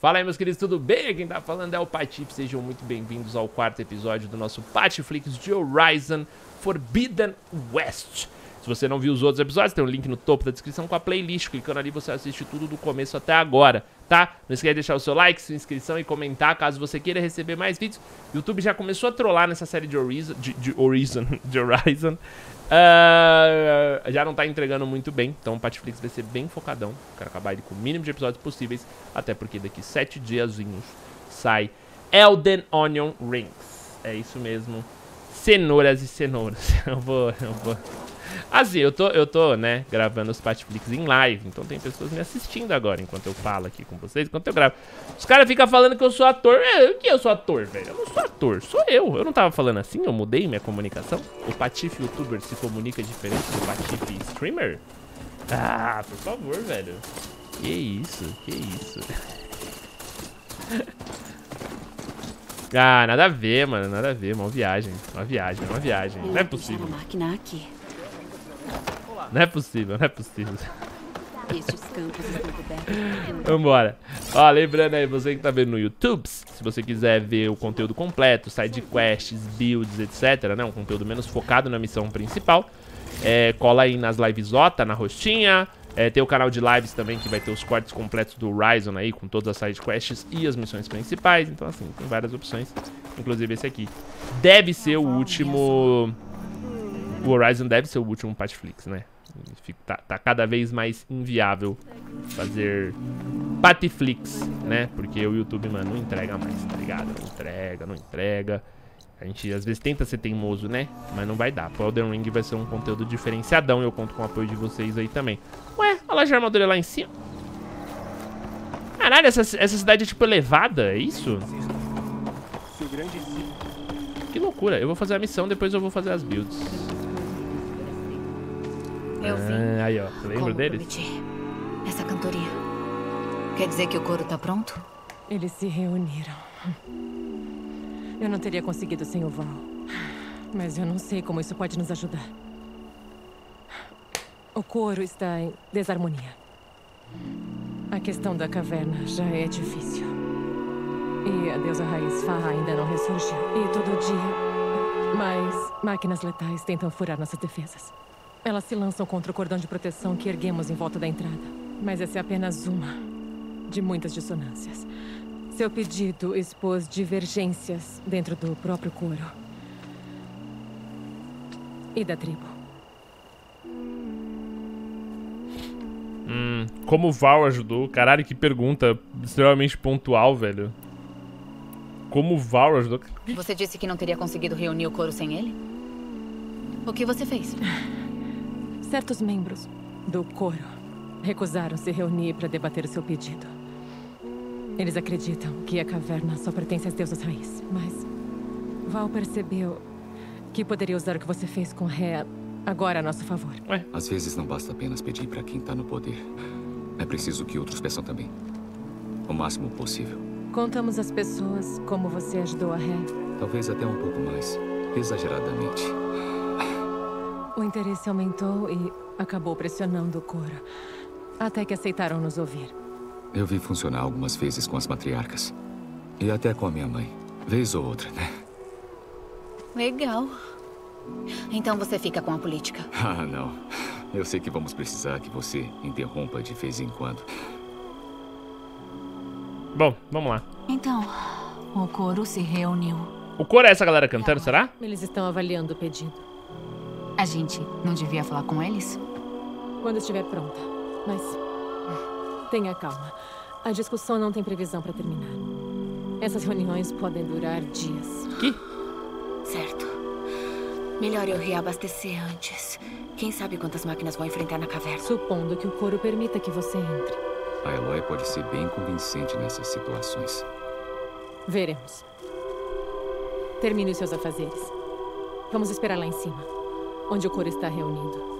Fala aí, meus queridos, tudo bem? Quem tá falando é o Patife. Sejam muito bem-vindos ao quarto episódio do nosso Patiflix de Horizon Forbidden West. Se você não viu os outros episódios, tem um link no topo da descrição com a playlist. Clicando ali, você assiste tudo do começo até agora, tá? Não esquece de deixar o seu like, sua inscrição e comentar caso você queira receber mais vídeos. O YouTube já começou a trollar nessa série de Horizon. De, de Horizon. De Horizon. Uh, já não tá entregando muito bem, então o Patiflix vai ser bem focadão. Quero acabar ele com o mínimo de episódios possíveis, até porque daqui sete diazinhos sai Elden Onion Rings. É isso mesmo, cenouras e cenouras. Eu vou, eu vou Assim, eu tô, eu tô, né, gravando os Patflix em live, então tem pessoas me assistindo agora enquanto eu falo aqui com vocês, enquanto eu gravo. Os caras ficam falando que eu sou ator. É, o que eu sou ator, velho? Eu não sou ator, sou eu. Eu não tava falando assim, eu mudei minha comunicação. O Patife youtuber se comunica diferente do Patife streamer? Ah, por favor, velho. Que isso, que isso. ah, nada a ver, mano, nada a ver. Uma viagem, uma viagem, uma viagem. Não é possível. máquina aqui. Não é possível, não é possível. Estes campos estão cobertos. Vambora. Ó, lembrando aí, você que tá vendo no YouTube, se você quiser ver o conteúdo completo, side quests, builds, etc, né? Um conteúdo menos focado na missão principal, é, cola aí nas livezota, na rostinha. É, tem o canal de lives também, que vai ter os cortes completos do Horizon aí, com todas as side quests e as missões principais. Então, assim, tem várias opções. Inclusive esse aqui. Deve ser o último... O Horizon deve ser o último Patflix, né? Tá, tá, cada vez mais inviável fazer Patiflix, né? Porque o YouTube, mano, não entrega mais, tá ligado? Não entrega, não entrega. A gente às vezes tenta ser teimoso, né? Mas não vai dar. O Elden Ring vai ser um conteúdo diferenciadão e eu conto com o apoio de vocês aí também. Ué, a loja de armadura lá em cima. Caralho, essa, essa cidade é tipo elevada, é isso? Que loucura. Eu vou fazer a missão, depois eu vou fazer as builds. Eu. Ah, aí, ó. Lembra Como deles? Prometi. Essa cantoria. Quer dizer que o coro tá pronto? Eles se reuniram. Eu não teria conseguido sem o Val. Mas eu não sei como isso pode nos ajudar. O coro está em desarmonia. A questão da caverna já é difícil. E a deusa raiz Fa ainda não ressurgiu. E todo dia, mais máquinas letais tentam furar nossas defesas. Elas se lançam contra o cordão de proteção que erguemos em volta da entrada. Mas essa é apenas uma de muitas dissonâncias. Seu pedido expôs divergências dentro do próprio coro. E da tribo. Hum, como o Val ajudou? Caralho, que pergunta extremamente pontual, velho. Como o Val ajudou? Você disse que não teria conseguido reunir o coro sem ele? O que você fez? Certos membros do coro recusaram se reunir para debater o seu pedido. Eles acreditam que a caverna só pertence às deusas raiz, mas Val percebeu que poderia usar o que você fez com Ré agora a nosso favor. Ué? Às vezes não basta apenas pedir para quem está no poder. É preciso que outros peçam também. O máximo possível. Contamos às pessoas como você ajudou a Ré. Talvez até um pouco mais. Exageradamente. O interesse aumentou e acabou pressionando o coro. Até que aceitaram nos ouvir. Eu vi funcionar algumas vezes com as matriarcas. E até com a minha mãe. Vez ou outra, né? Legal. Então você fica com a política. Ah, não. Eu sei que vamos precisar que você interrompa de vez em quando. Bom, vamos lá. Então, o coro se reuniu. O coro é essa galera cantando, será? Eles estão avaliando o pedido. A gente não devia falar com eles? Quando estiver pronta. Mas tenha calma. A discussão não tem previsão para terminar. Essas reuniões podem durar dias. Que? Certo. Melhor eu reabastecer antes. Quem sabe quantas máquinas vão enfrentar na caverna? Supondo que o coro permita que você entre. A Eloy pode ser bem convincente nessas situações. Veremos. Termine os seus afazeres. Vamos esperar lá em cima onde o coro está reunido.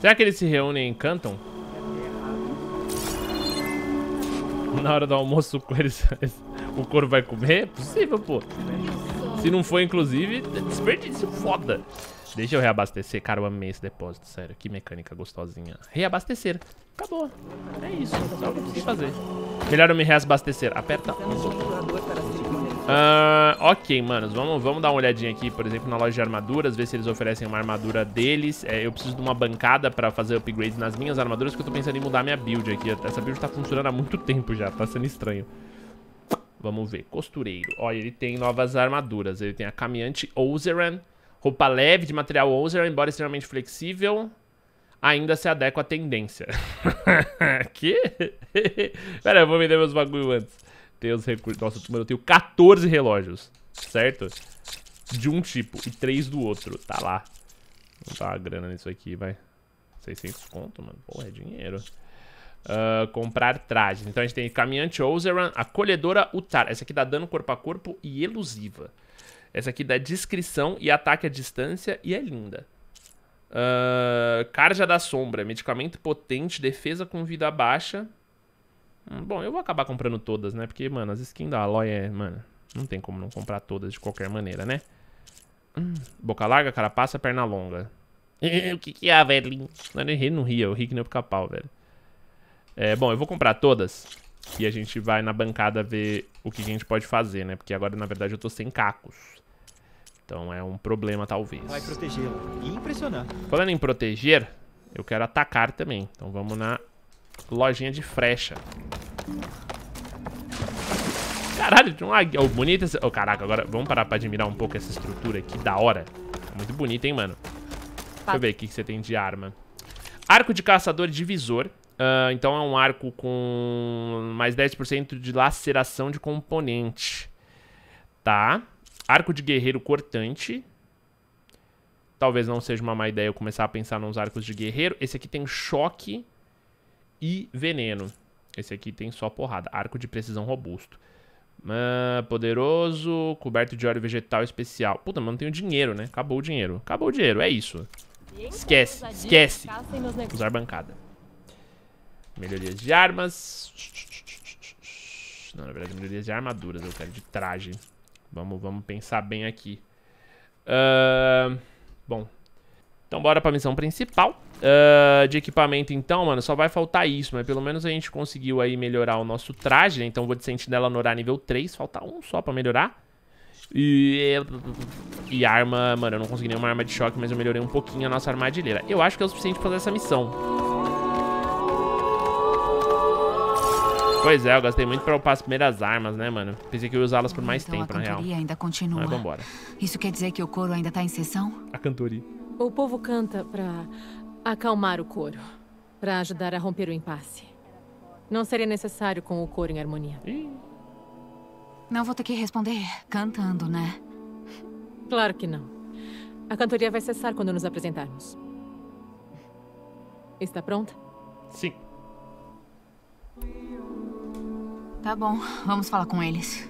Será que eles se reúnem e cantam? Na hora do almoço o coro vai comer? É possível, pô. Se não for, inclusive, é desperdício foda. Deixa eu reabastecer. Cara, eu amei esse depósito, sério. Que mecânica gostosinha. Reabastecer. Acabou. É isso. Só o que eu preciso fazer. Melhor eu me reabastecer. Aperta Uh, ok, manos, vamos, vamos dar uma olhadinha aqui, por exemplo, na loja de armaduras, ver se eles oferecem uma armadura deles. É, eu preciso de uma bancada pra fazer upgrades nas minhas armaduras, porque eu tô pensando em mudar minha build aqui. Essa build tá funcionando há muito tempo já, tá sendo estranho. Vamos ver, costureiro. Olha, ele tem novas armaduras. Ele tem a caminhante Ozeran, roupa leve de material Ozeran, embora extremamente flexível, ainda se adequa à tendência. que? Pera, eu vou vender meus bagulho antes ter os recursos. Nossa, mano, eu tenho 14 relógios, certo? De um tipo e 3 do outro. Tá lá. Vou dar uma grana nisso aqui, vai. 600 conto, mano. Porra, é dinheiro. Uh, comprar trajes. Então a gente tem Caminhante Ozeran, Acolhedora Utar. Essa aqui dá dano corpo a corpo e elusiva. Essa aqui dá descrição e ataque à distância e é linda. Uh, Carja da Sombra, medicamento potente, defesa com vida baixa bom, eu vou acabar comprando todas, né? Porque, mano, as skins da Aloy é... Mano, não tem como não comprar todas de qualquer maneira, né? Hum, boca larga, cara passa, perna longa. o que que é, velhinho? Não, ele não ria, eu ri que nem o pica-pau, velho. É, bom, eu vou comprar todas. E a gente vai na bancada ver o que, que a gente pode fazer, né? Porque agora, na verdade, eu tô sem cacos. Então é um problema, talvez. Vai protegê-lo e impressionar. Falando em proteger, eu quero atacar também. Então vamos na lojinha de frecha. Caralho, tinha um águia. Oh, bonita essa... Oh, caraca, agora vamos parar pra admirar um pouco essa estrutura aqui. Da hora. Muito bonita, hein, mano. Deixa eu ver o que você tem de arma. Arco de caçador divisor. Uh, então é um arco com mais 10% de laceração de componente. Tá. Arco de guerreiro cortante. Talvez não seja uma má ideia eu começar a pensar nos arcos de guerreiro. Esse aqui tem choque e veneno. Esse aqui tem só porrada. Arco de precisão robusto. Uh, poderoso, coberto de óleo vegetal especial. Puta, mas não tenho dinheiro, né? Acabou o dinheiro. Acabou o dinheiro, é isso. Esquece, esquece. Usar bancada. Melhorias de armas. Não, na verdade, melhorias de armaduras. Eu quero de traje. Vamos, vamos pensar bem aqui. Uh, bom, então bora pra missão principal. Uh, de equipamento então, mano, só vai faltar isso, mas pelo menos a gente conseguiu aí melhorar o nosso traje, né? Então vou de sentinela no horário nível 3, falta um só pra melhorar. E, e arma, mano, eu não consegui nenhuma arma de choque, mas eu melhorei um pouquinho a nossa armadilheira. Eu acho que é o suficiente pra fazer essa missão. Pois é, eu gastei muito pra upar as primeiras armas, né, mano? Pensei que eu ia usá-las por mais então tempo, na real. ainda continua. Mas vambora. Isso quer dizer que o coro ainda tá em sessão? A cantoria. O povo canta pra acalmar o coro, pra ajudar a romper o impasse. Não seria necessário com o coro em harmonia. Não vou ter que responder cantando, né? Claro que não. A cantoria vai cessar quando nos apresentarmos. Está pronta? Sim. Tá bom, vamos falar com eles.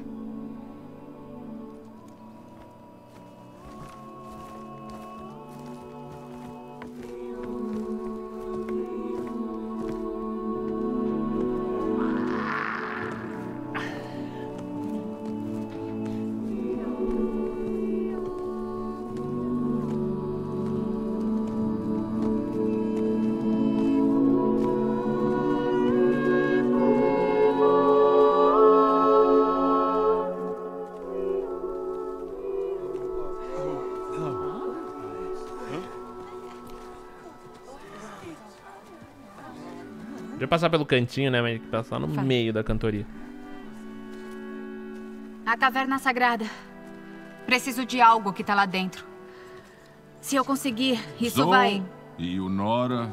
Passar pelo cantinho, né? Mas tem que passar no meio da cantoria. A caverna sagrada. Preciso de algo que tá lá dentro. Se eu conseguir, isso Zon vai... e o Nora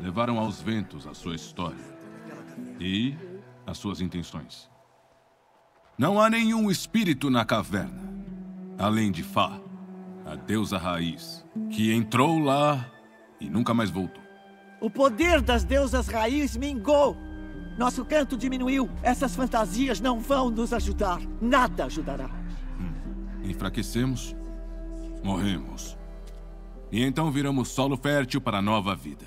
levaram aos ventos a sua história. E as suas intenções. Não há nenhum espírito na caverna. Além de Fá, a deusa raiz, que entrou lá e nunca mais voltou. O poder das deusas raiz mingou. Nosso canto diminuiu. Essas fantasias não vão nos ajudar. Nada ajudará. Hum. Enfraquecemos, morremos. E então viramos solo fértil para a nova vida.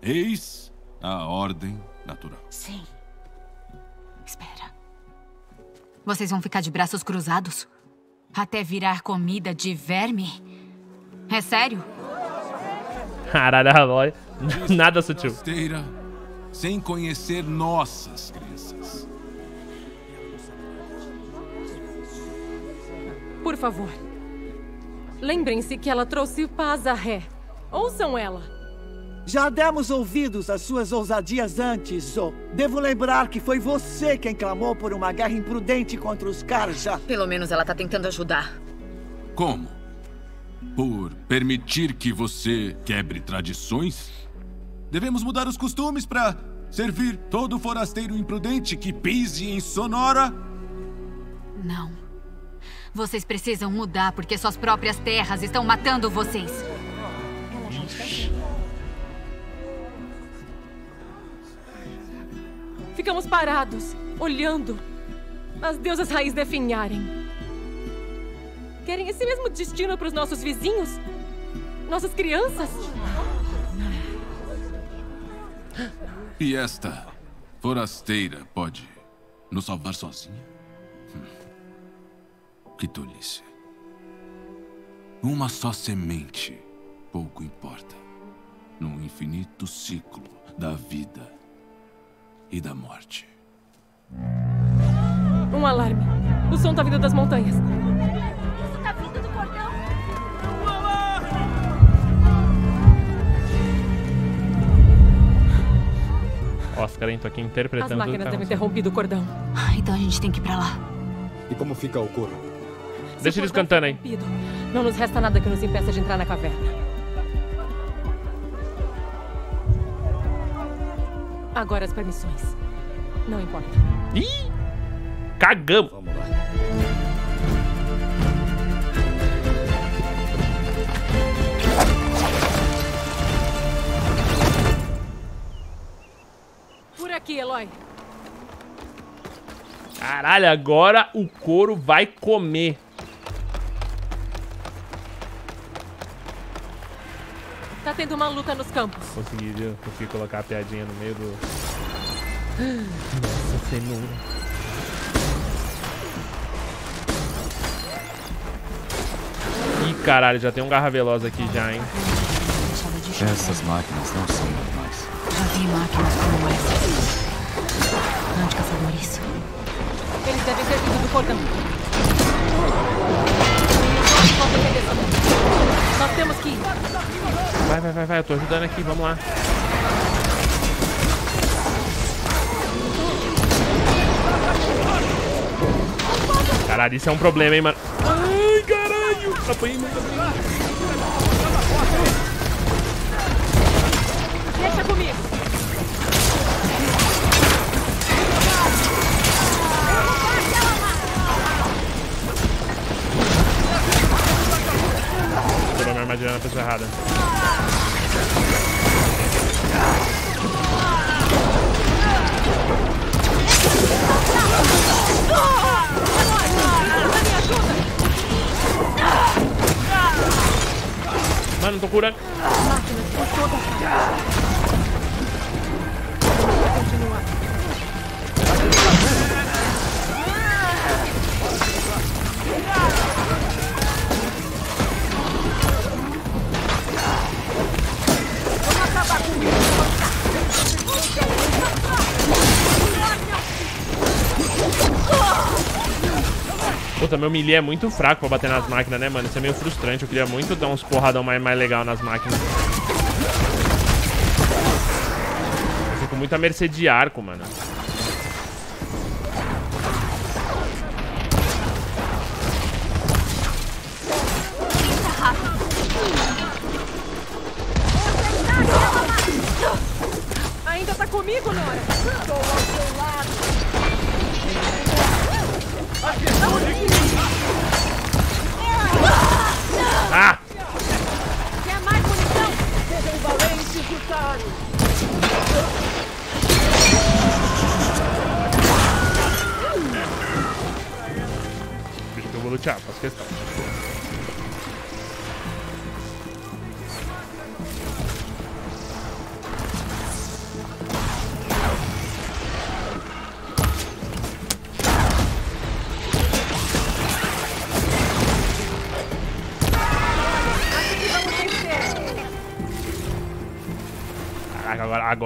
Eis a ordem natural. Sim. Espera. Vocês vão ficar de braços cruzados? Até virar comida de verme? É sério? Caralho, a. Nada sutil. Sem conhecer nossas crenças. Por favor. Lembrem-se que ela trouxe paz à ré. Ouçam ela. Já demos ouvidos às suas ousadias antes, Zo. Devo lembrar que foi você quem clamou por uma guerra imprudente contra os Karja. Pelo menos ela tá tentando ajudar. Como? Por permitir que você quebre tradições? Devemos mudar os costumes para servir todo forasteiro imprudente que pise em Sonora? Não. Vocês precisam mudar porque suas próprias terras estão matando vocês. Ficamos parados, olhando as deusas raiz definharem. Querem esse mesmo destino para os nossos vizinhos? Nossas crianças? E esta forasteira pode nos salvar sozinha? Hum. Que tolice. Uma só semente pouco importa. Num infinito ciclo da vida e da morte. Um alarme. O som tá vindo das montanhas. Oscar, hein? Tô aqui As interpretando. máquinas que tá devem ter rompido o cordão. Então a gente tem que ir pra lá. E como fica o couro? Se Deixa eles cantando aí. rompido, Não nos resta nada que nos impeça de entrar na caverna. Agora as permissões. Não importa. Ih! Cagamos. Vamos lá. Aqui, Eloy. Caralho, agora o couro vai comer. Tá tendo uma luta nos campos. Consegui, viu? Consegui colocar a piadinha no meio do. Nossa cenoura. Ih, caralho, já tem um garra veloz aqui já, hein? Essas máquinas não são normais. Já vi máquinas como essa. Anticaçadores. Eles devem ter vindo do mão. Nós temos que ir. Vai, vai, vai, vai, eu tô ajudando aqui, vamos lá. Caralho, isso é um problema, hein, mano. Ai, caralho! Apanhei muito. Deixa comigo. Minha armadilha na pessoa errada. Mano, tô curando. Puta, meu melee é muito fraco pra bater nas máquinas, né, mano? Isso é meio frustrante. Eu queria muito dar uns porradão mais, mais legal nas máquinas. Eu fico muito à mercê de arco, mano.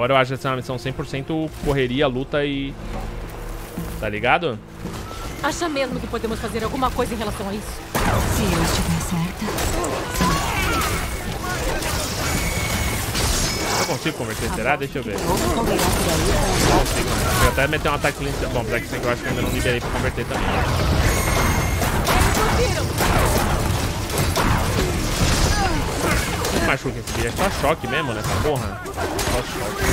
Agora eu acho essa uma missão 100% correria, luta e... Tá ligado? Acha mesmo que podemos fazer alguma coisa em relação a isso? Se eu estiver certa. Eu consigo converter, será? Deixa eu ver. Consigo. Vou até meter um ataque lento. Bom, apesar que eu acho que eu ainda não liberei pra converter também. O machuca esse bicho? É só choque mesmo nessa porra? Só choque.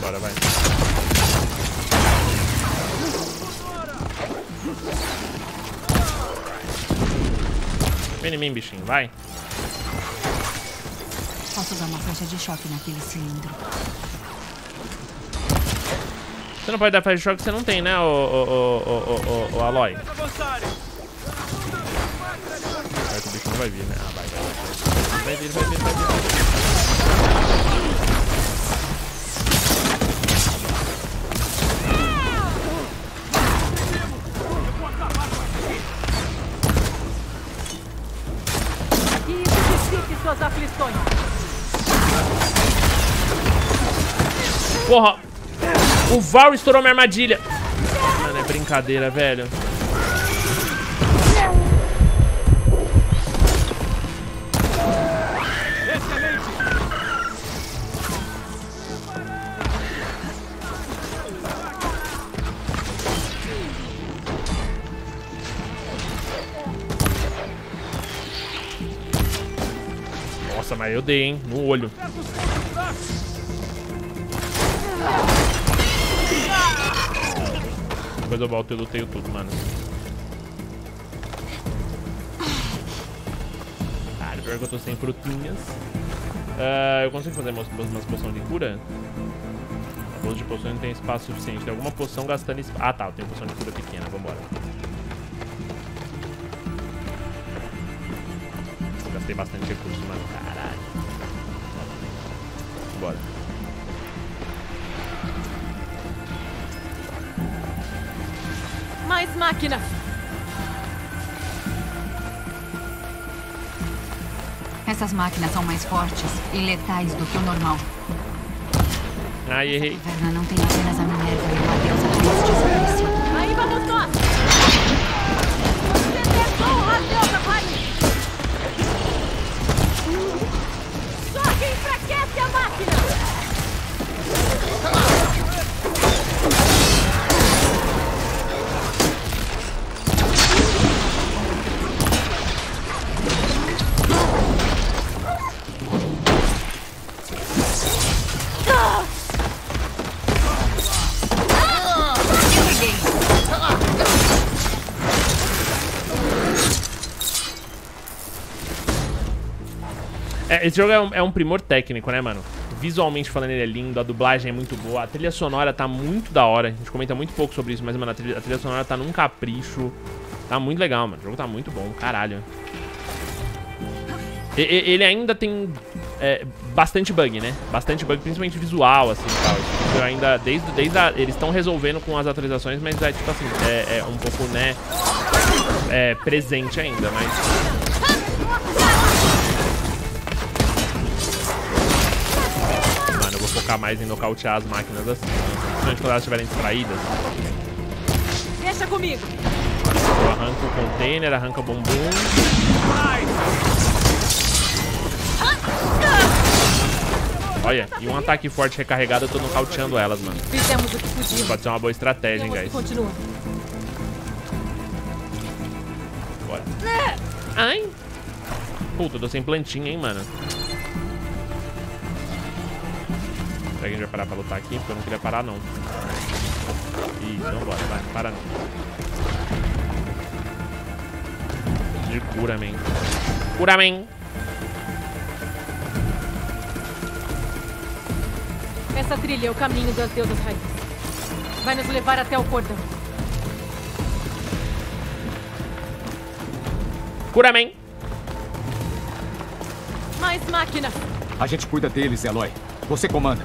Bora, vai. Vem em mim, bichinho, vai. Posso dar uma flecha de choque naquele cilindro. Você não pode dar flash de choque que você não tem, né, o, o, o, o, o, Aloy? Vai que o bicho não vai vir, né? Ah, vai, vai. Vai vir, vai vir, vai vir. Porra! O Val estourou minha armadilha. Mano, é brincadeira, velho. Nossa, mas eu dei, hein? No olho. Depois eu volto e luteio tudo, mano. Ah, pior que eu tô sem frutinhas. Ah, eu consigo fazer umas, umas poções de cura? A bolsa de poções não tem espaço suficiente. Tem alguma poção gastando espaço. Ah, tá. Eu tenho poção de cura pequena. Vambora. Gastei bastante recurso, mano. Caralho. Mais máquinas. Essas máquinas são mais fortes e letais do que o normal. Ai, errei. A caverna não tem apenas a Minerva e uma deusa. Aí esse jogo é um, é um primor técnico, né, mano? Visualmente falando, ele é lindo, a dublagem é muito boa, a trilha sonora tá muito da hora. A gente comenta muito pouco sobre isso, mas, mano, a trilha, a trilha sonora tá num capricho. Tá muito legal, mano. O jogo tá muito bom, caralho. E- ele ainda tem é, bastante bug, né? Bastante bug, principalmente visual, assim, tal. Eu ainda, desde, desde a, eles estão resolvendo com as atualizações, mas é tipo assim, é, é um pouco, né, é, presente ainda, mas... focar mais em nocautear as máquinas assim, principalmente quando elas estiverem distraídas. Deixa comigo. Eu arranco o container, arranca o bumbum. Olha, e um ataque forte recarregado, eu tô nocauteando elas, mano. Fizemos o que podíamos. Pode ser uma boa estratégia, hein, guys. continuar. Bora. Ai. Puta, eu tô sem plantinha, hein, mano. Será que a gente vai parar pra lutar aqui? Porque eu não queria parar, não. Isso, então bora, vai, para não. De cura, man. Cura, man. Essa trilha é o caminho das deusas raízes. Vai nos levar até o cordão. Cura, man. Mais máquinas! A gente cuida deles, Eloy. Você comanda.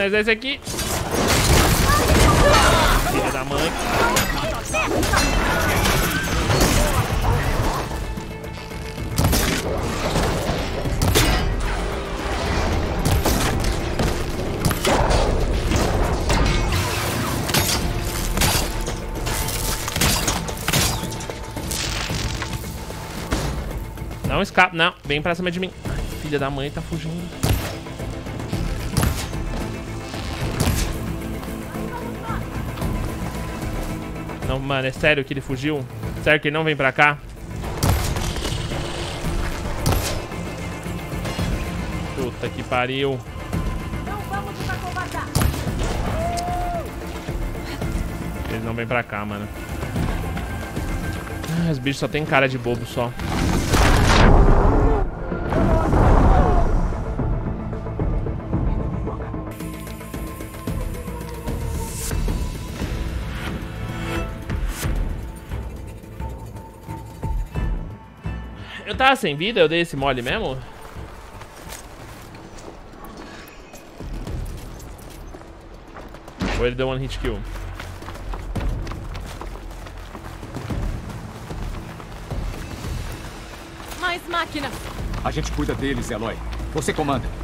Finalizar esse aqui. Filha da mãe. Não escapa, não. Vem pra cima de mim. Ai, filha da mãe tá fugindo. Não, mano, é sério que ele fugiu? Sério que ele não vem pra cá? Puta que pariu. Eles não vêm pra cá, mano. Ah, os bichos só tem cara de bobo só. Tava sem vida, eu dei esse mole mesmo? Ou ele deu one hit kill? Mais máquinas! A gente cuida deles, Eloy. Você comanda.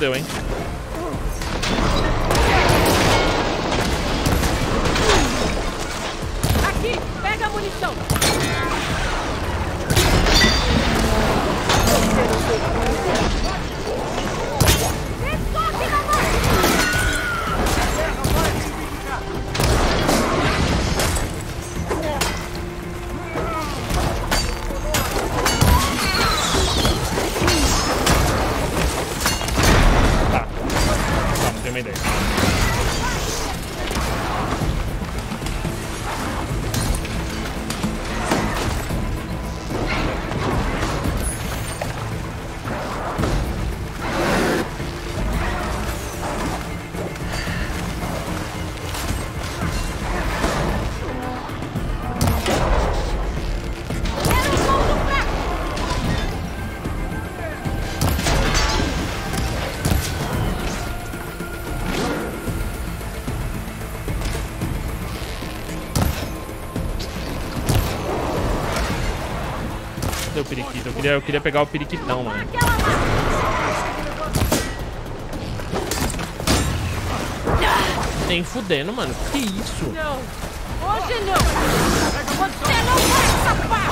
doing. Periquito? Eu queria, eu queria pegar o periquitão, mano. Nem fudendo, mano. Que isso? Não! Hoje não! Você não vai escapar!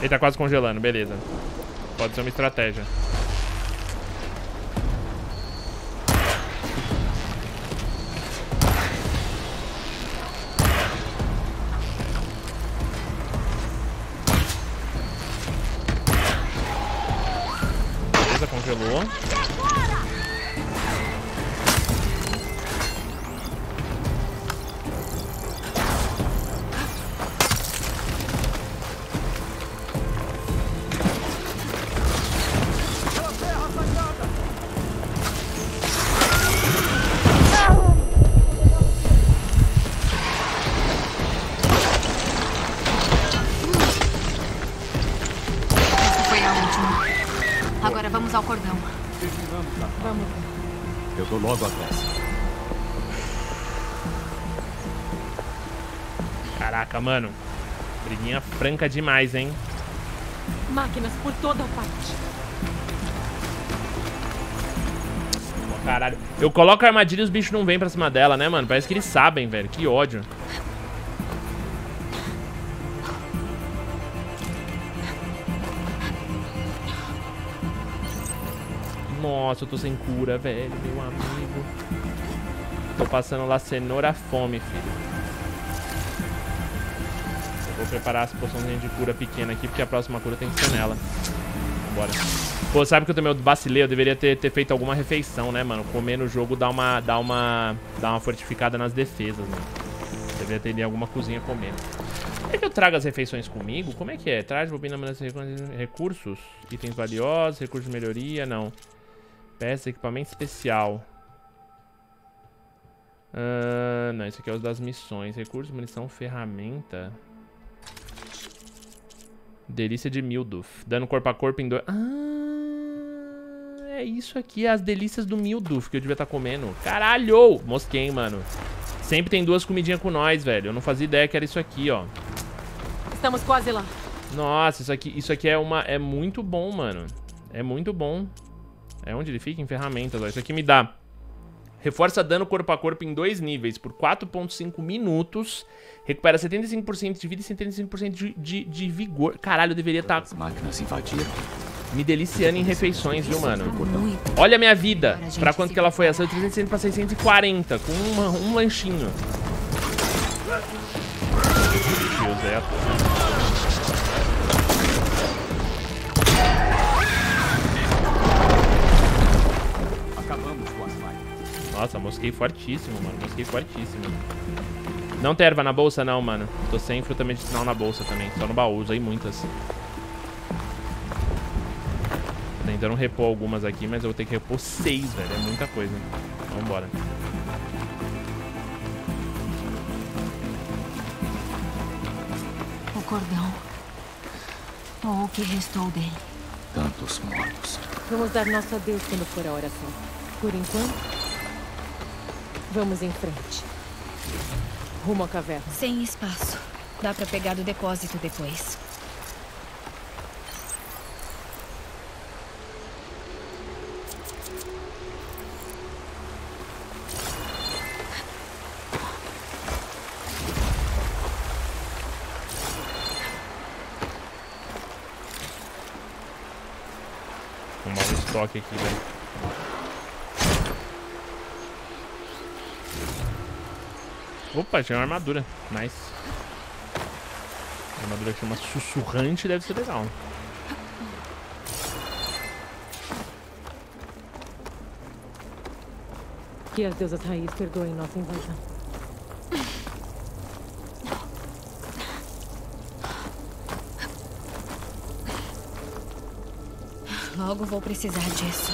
Ele tá quase congelando, beleza. Pode ser uma estratégia. Logo atrás. Caraca, mano. Briguinha franca demais, hein? Máquinas por toda parte. Pô, caralho. Eu coloco a armadilha e os bichos não vêm pra cima dela, né, mano? Parece que eles sabem, velho. Que ódio. Nossa, eu tô sem cura, velho, meu amigo. Tô passando lá cenoura fome, filho. Eu vou preparar as poções de cura pequena aqui, porque a próxima cura tem que ser nela. Vambora. Pô, sabe que eu também vacilei? Eu deveria ter, ter feito alguma refeição, né, mano? Comer no jogo dá uma, dá uma, dá uma fortificada nas defesas, mano. Deveria ter ido alguma cozinha comer. É que eu trago as refeições comigo? Como é que é? Traz bobina, de recursos? Itens valiosos, recursos de melhoria? Não. Peça, equipamento especial. Ah, não, esse aqui é os das missões. Recursos, munição, ferramenta. Delícia de Milduf. Dano corpo a corpo em dois... Ah, é isso aqui, as delícias do Milduf que eu devia estar comendo. Caralho! Mosquei, mano. Sempre tem duas comidinhas com nós, velho. Eu não fazia ideia que era isso aqui, ó. Estamos quase lá. Nossa, isso aqui, isso aqui é uma é muito bom, mano. É muito bom. É onde ele fica? Em ferramentas, ó. Isso aqui me dá... Reforça dano corpo a corpo em dois níveis por 4.5 minutos. Recupera 75% de vida e 75% de, de, de vigor. Caralho, eu deveria estar As máquinas invadiram. me deliciando em refeições, viu, mano? Olha a minha vida. Pra quanto que ela foi? Ela saiu de 360 pra 640. Com uma- um lanchinho. Meu Deus, é. Nossa, mosquei fortíssimo, mano. Mosquei fortíssimo. Não tem erva na bolsa, não, mano. Tô sem fruta medicinal na bolsa também. Só no baú, usei muitas. Tô tentando repor algumas aqui, mas eu vou ter que repor seis, velho. É muita coisa. Vambora. O cordão. Ou o que restou dele. Tantos mortos. Vamos dar nosso adeus quando for a hora certa. Por enquanto, vamos em frente. Rumo à caverna. Sem espaço. Dá pra pegar do depósito depois. Um estoque aqui, velho. Opa, tinha uma armadura. Nice. A armadura que chama sussurrante deve ser legal. Que as deusas raízes perdoem nossa invasão. Logo vou precisar disso.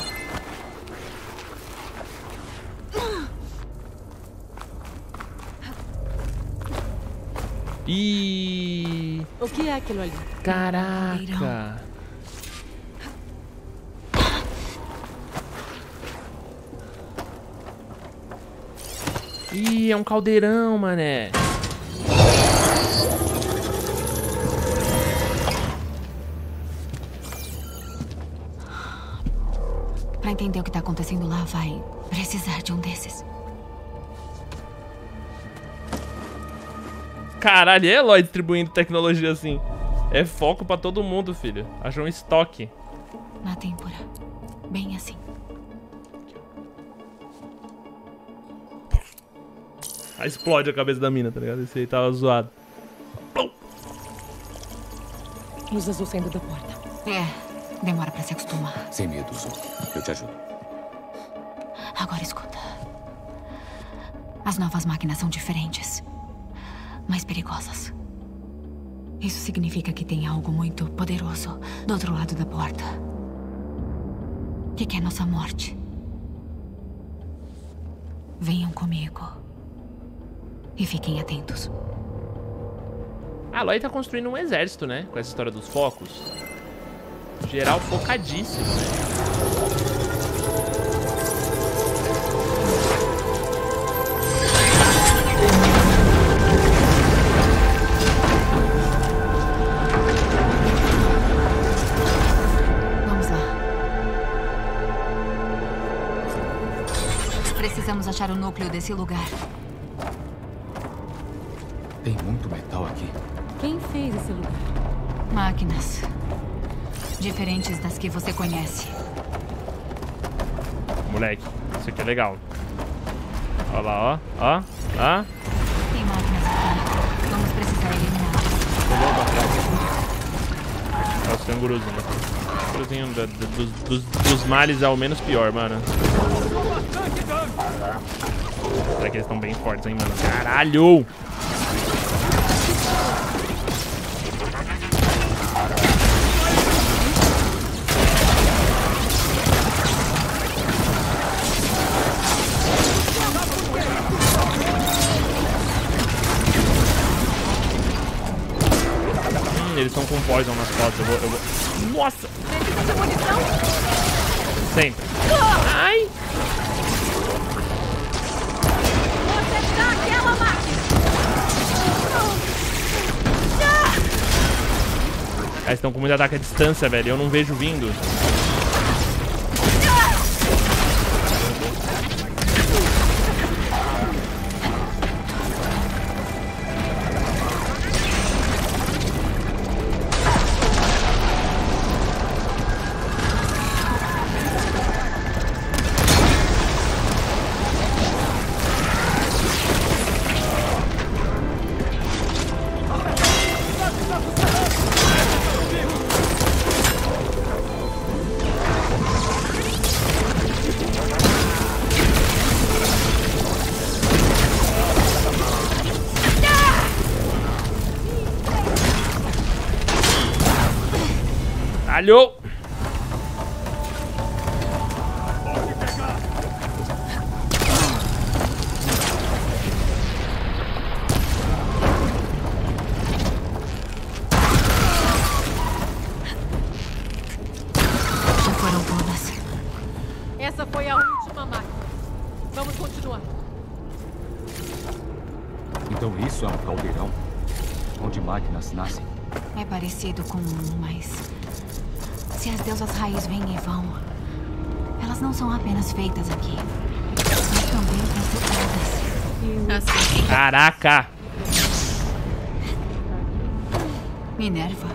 Ih, O que é aquilo ali? caraca. Ih, é um caldeirão, mané. Pra entender o que tá acontecendo lá, vai precisar de um desses. Caralho, é Eloy distribuindo tecnologia assim. É foco pra todo mundo, filho. Achou um estoque. Na têmpora. Bem assim. Aí explode a cabeça da mina, tá ligado? Esse aí tava zoado. Luz azul saindo da porta. É, demora pra se acostumar. Sem medo, Zul. Eu te ajudo. Agora escuta. As novas máquinas são diferentes. Mais perigosas. Isso significa que tem algo muito poderoso do outro lado da porta. Que quer nossa morte. Venham comigo. E fiquem atentos. A Aloy tá construindo um exército, né? Com essa história dos focos. Geral focadíssimo, velho. Núcleo desse lugar. Tem muito metal aqui. Quem fez esse lugar? Máquinas. Diferentes das que você conhece. Moleque, isso aqui é legal. Olha lá, ó. Ó, ó. Tem máquinas aqui. Vamos precisar eliminá-las. Olha os canguruzinhos. né? Canguruzinho da- da- dos, dos, dos males é o menos pior, mano. Será que eles estão bem fortes, hein, mano? Caralho! Hum, eles estão com poison nas costas. Eu vou, eu vou... Nossa! Sempre. Eles estão com muito ataque à distância, velho. Eu não vejo vindo. Julio. Feitas aqui, mas também conservadas. Assim, Caraca! Minerva?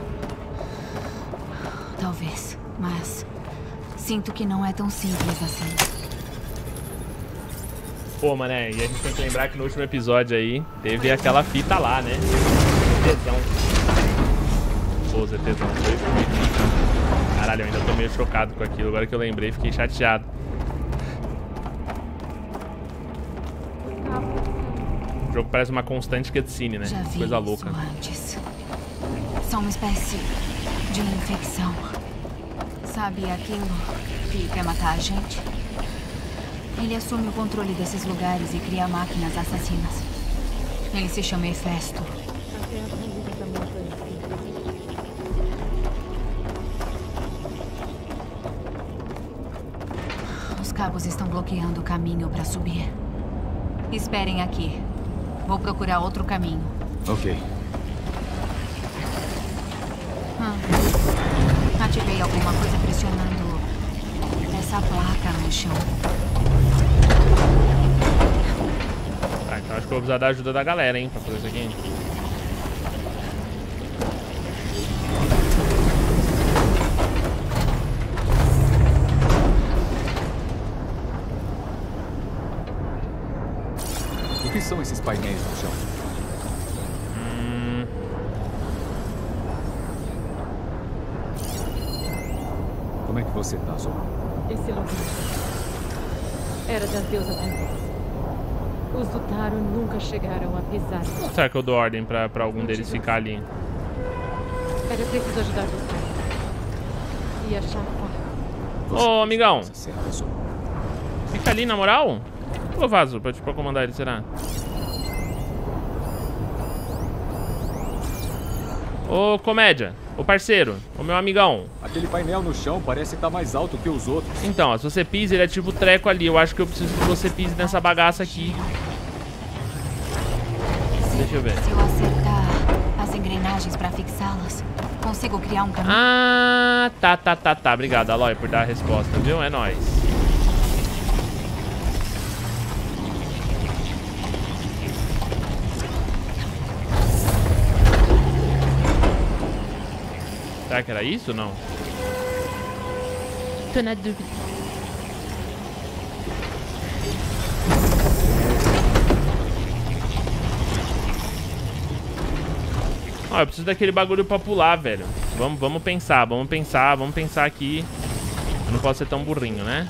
Talvez, mas. Sinto que não é tão simples assim. Pô, mané, e a gente tem que lembrar que no último episódio aí teve aquela fita lá, né? Tesão. Pô, pica. Caralho, eu ainda tô meio chocado com aquilo. Agora que eu lembrei, fiquei chateado. O jogo parece uma constante cutscene, né? Coisa louca. antes. São uma espécie de infecção. Sabe aquilo que quer matar a gente? Ele assume o controle desses lugares e cria máquinas assassinas. Ele se chama Hefesto. Montanha. Os cabos estão bloqueando o caminho para subir. Esperem aqui. Vou procurar outro caminho. Ok. Ah. Ativei alguma coisa pressionando essa placa no chão. Tá, então acho que eu vou precisar da ajuda da galera, hein, pra fazer isso aqui. Que são esses painéis no chão? Como é que você tá, Zoro? Esse lugar era das deusas rainhas. Os do Taro nunca chegaram a pisar. Será que eu dou ordem pra, pra algum deles ficar ali? Era preciso ajudar você. E achar a Ô, amigão, certa, Zoro. fica ali na moral? Ô, Vaso, pra, pra comandar ele, será? Ô, comédia. Ô parceiro, ô meu amigão. Aquele painel no chão parece estar mais alto que os outros. Então, ó, se você pisa, ele é tipo o treco ali. Eu acho que eu preciso que você pise nessa bagaça aqui. Deixa eu ver. Se eu acertar as engrenagens pra fixá-las, consigo criar um caminho. Ah, tá, tá, tá, tá. Obrigado, Aloy, por dar a resposta, viu? É nóis. Será que era isso ou não? Tô na dúvida. Ó, eu preciso daquele bagulho pra pular, velho. Vamos, vamos pensar, vamos pensar, vamos pensar aqui. Eu não posso ser tão burrinho, né?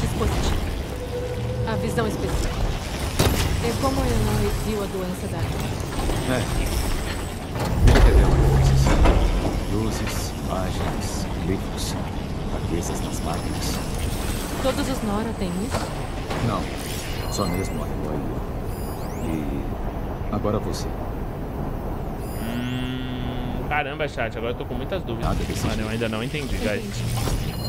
Dispositivo. A visão especial. É como Eloy viu a doença da É. Luzes, imagens, livros, cabeças nas máquinas. Todos os Nora têm isso? Não, só mesmo a Eloy. E agora você. Hum, caramba, chat, agora eu tô com muitas dúvidas. Nada Mano, eu ainda não entendi, guys.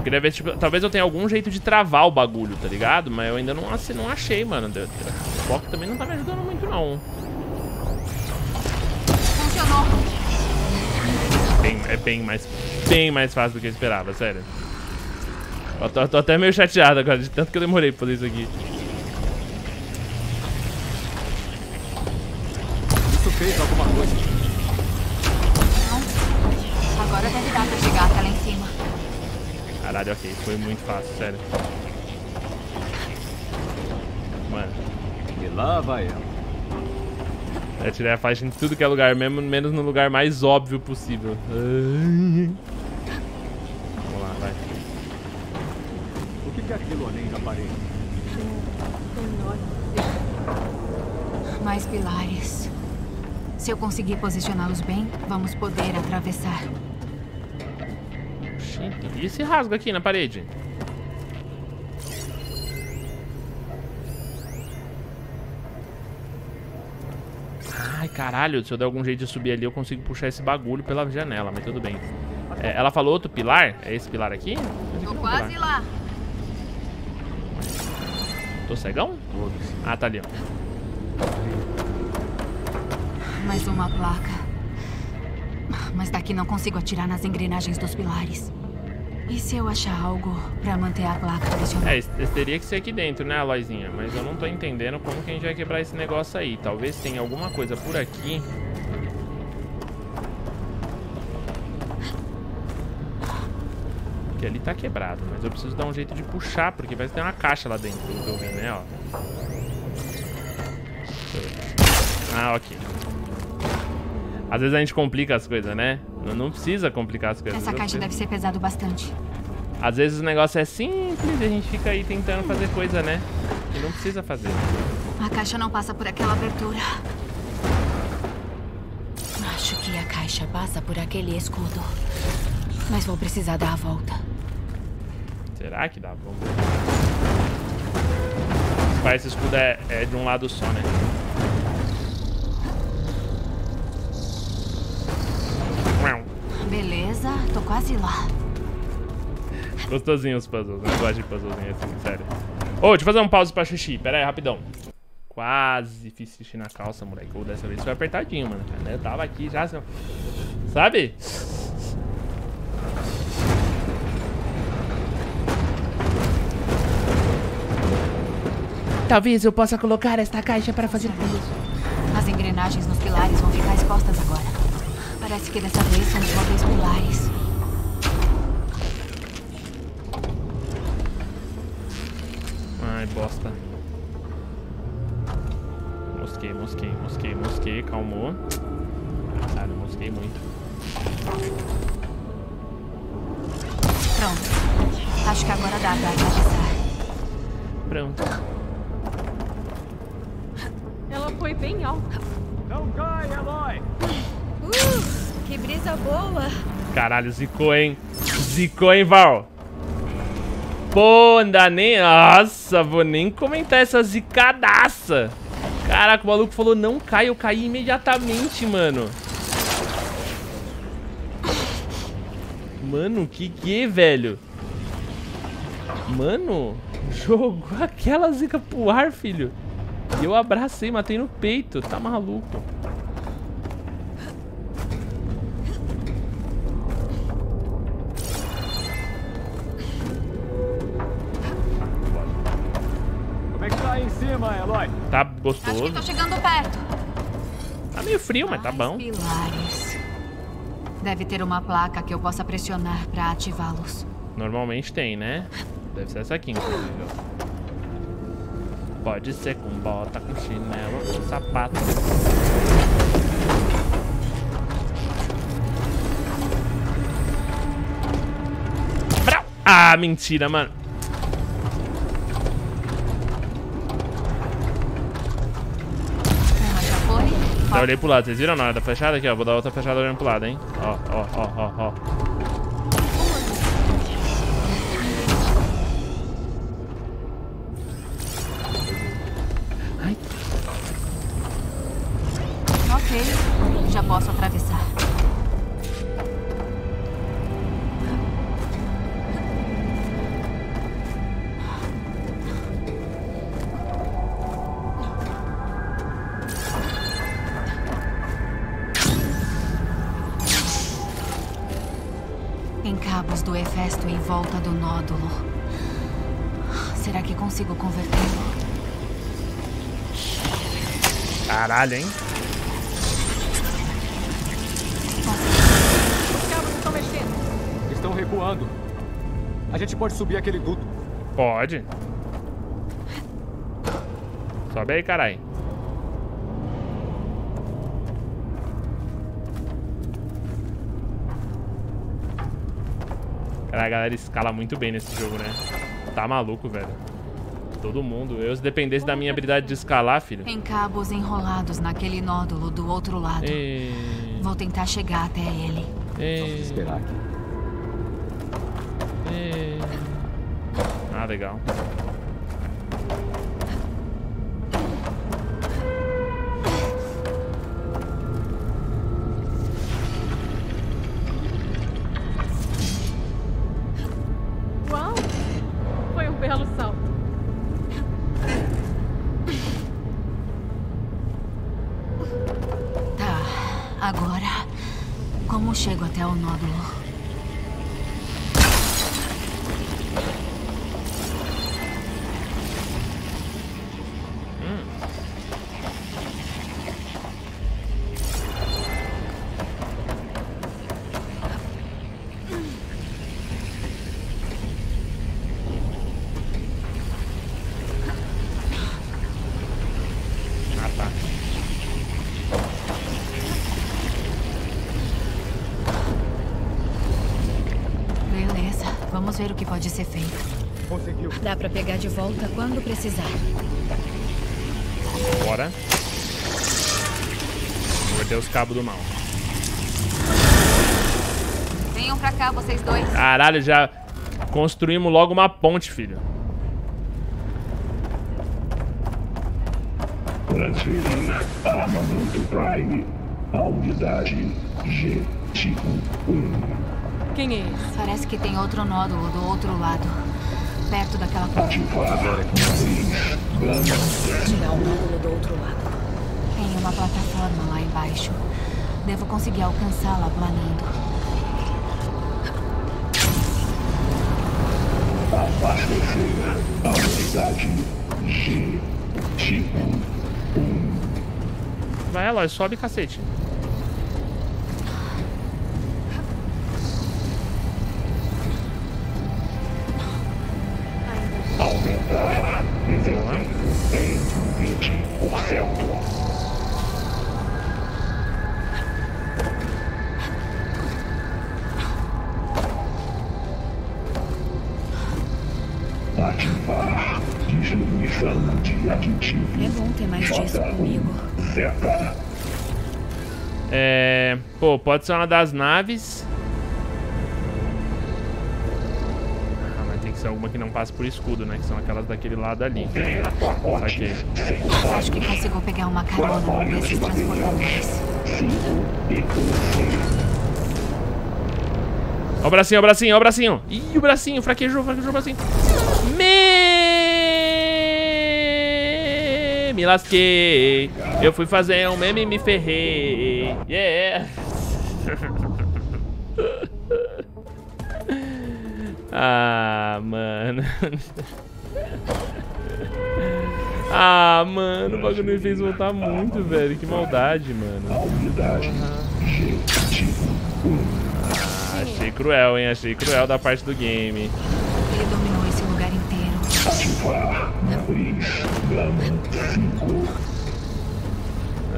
Eu queria ver, tipo, talvez eu tenha algum jeito de travar o bagulho, tá ligado? Mas eu ainda não, ace- não achei, mano. O foco também não tá me ajudando muito, não. Funcionou. Bem- é bem mais, bem mais fácil do que eu esperava, sério. Eu tô, tô até meio chateado agora, de tanto que eu demorei pra fazer isso aqui. Caralho, ok, foi muito fácil, sério. Mano, E lá vai ela. eu tirei a faixa em tudo que é lugar, mesmo, menos no lugar mais óbvio possível. Vamos lá, vai. O que que é aquilo além da parede? Mais pilares. Se eu conseguir posicioná-los bem, vamos poder atravessar. Gente, e esse rasgo aqui na parede? Ai, caralho, se eu der algum jeito de subir ali, eu consigo puxar esse bagulho pela janela, mas tudo bem. É, ela falou outro pilar? É esse pilar aqui? Esse Tô é quase pilar. lá. Tô cegão? Ah, tá ali, ó. Mais uma placa. Mas daqui não consigo atirar nas engrenagens dos pilares. E se eu achar algo pra manter a placa pressionada? É, esse teria que ser aqui dentro, né, Aloyzinha? Mas eu não tô entendendo como que a gente vai quebrar esse negócio aí. Talvez tenha alguma coisa por aqui. Que ali tá quebrado, mas eu preciso dar um jeito de puxar, porque vai ter uma caixa lá dentro, pelo que eu né, ó. Ah, ok. Às vezes a gente complica as coisas, né? Não, não precisa complicar as coisas. Essa caixa deve ser pesado bastante. às vezes o negócio é simples e a gente fica aí tentando fazer coisa, né? E não precisa fazer. A caixa não passa por aquela abertura. Acho que a caixa passa por aquele escudo. Mas vou precisar dar a volta. Será que dá? Vamos ver. Parece que esse escudo é, é de um lado só, né? Tô quase lá. Gostosinho os puzzles, né? Eu gosto de puzzlezinho assim, sério. Ô, deixa eu fazer um pause pra xixi. Pera aí, rapidão. Quase fiz xixi na calça, moleque. Ou dessa vez foi apertadinho, mano. Eu tava aqui já, assim. Sabe? Talvez eu possa colocar esta caixa para fazer isso. As engrenagens nos pilares vão ficar expostas agora. Parece que dessa vez são os móveis pilares. Ai, bosta. Mosquei, mosquei, mosquei, mosquei, calmou. Caralho, mosquei muito. Pronto. Acho que agora dá pra atravessar. Pronto. Ela foi bem alta. Não cai, Eloy! Uh, que brisa boa. Caralho, zicou, hein? Zicou, hein, Val? Pô, ainda nem... Nossa, vou nem comentar essa zicadaça. Caraca, o maluco falou não cai, eu caí imediatamente, mano. Mano, que que, velho? Mano, jogou aquela zica pro ar, filho. E eu abracei, matei no peito. Tá maluco. Tá Acho que gostoso. tô chegando perto. Tá meio frio, mas tá bom. Pilares. Deve ter uma placa que eu possa pressionar pra ativá-los. Normalmente tem, né? Deve ser essa aqui, inclusive. Pode ser com bota, com chinelo, com sapato. Ah, mentira, mano. Uma já foi. Já olhei pro lado, vocês viram na hora da flechada? Aqui, ó. Vou dar outra flechada olhando pro lado, hein? Ó, ó, ó, ó, ó. Do nódulo. Será que consigo convertê-lo? caralho, hein? Os cabos estão mexendo. Estão recuando. A gente pode subir aquele duto. Pode. Sobe aí, carai. A galera escala muito bem nesse jogo, né? Tá maluco, velho. Todo mundo. Eu, se dependesse da minha habilidade de escalar, filho. Tem cabos enrolados naquele nódulo do outro lado. E... Vou tentar chegar até ele. E... Esperar aqui. e... Ah, legal. Vamos ver o que pode ser feito. Conseguiu. Dá pra pegar de volta quando precisar. Bora. Converter os cabos do mal. Venham pra cá, vocês dois. Caralho, já construímos logo uma ponte, filho. Transferir armamento Prime à unidade G tipo 1. Quem é esse? Parece que tem outro nódulo do outro lado. Perto daquela ponte. Gama Tirar o nódulo do outro lado. Tem uma plataforma lá embaixo. Devo conseguir alcançá-la planando. abastecer a unidade G tipo 1. Vai, Eloy, sobe, cacete. 20%. Ativar distribuição de aditivos. É bom ter mais disso comigo. Zeta. É... Pô, pode ser uma das naves. Ser alguma que não passa por escudo, né? Que são aquelas daquele lado ali. Ok. Acho que consigo pegar uma carona num desses transportadores. Ó o bracinho, ó o bracinho, ó o bracinho. Ih, o bracinho, fraquejou, fraquejou o bracinho. Me... Me lasquei. Eu fui fazer um meme e me ferrei. Yeah. Ah, mano. ah, mano, o bagulho me fez voltar muito, velho. Que maldade, mano. Ah, achei cruel, hein? Achei cruel da parte do game. Ele dominou esse lugar inteiro.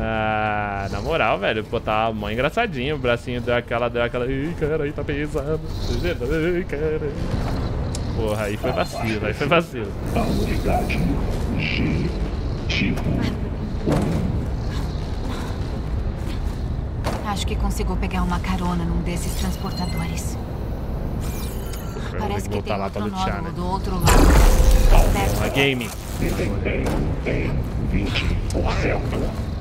Ah, na moral, velho, pô, tá mó engraçadinho. O bracinho deu aquela, deu aquela. Ih, cara, aí tá pesado. Ai, cara. Porra, aí foi vacilo, aí foi vacilo. A unidade G, tipo, Acho que consigo pegar uma carona num desses transportadores. Parece que tem lá pra outro lutear, nódulo né? do outro lado. Uma game. desempenho em 20%.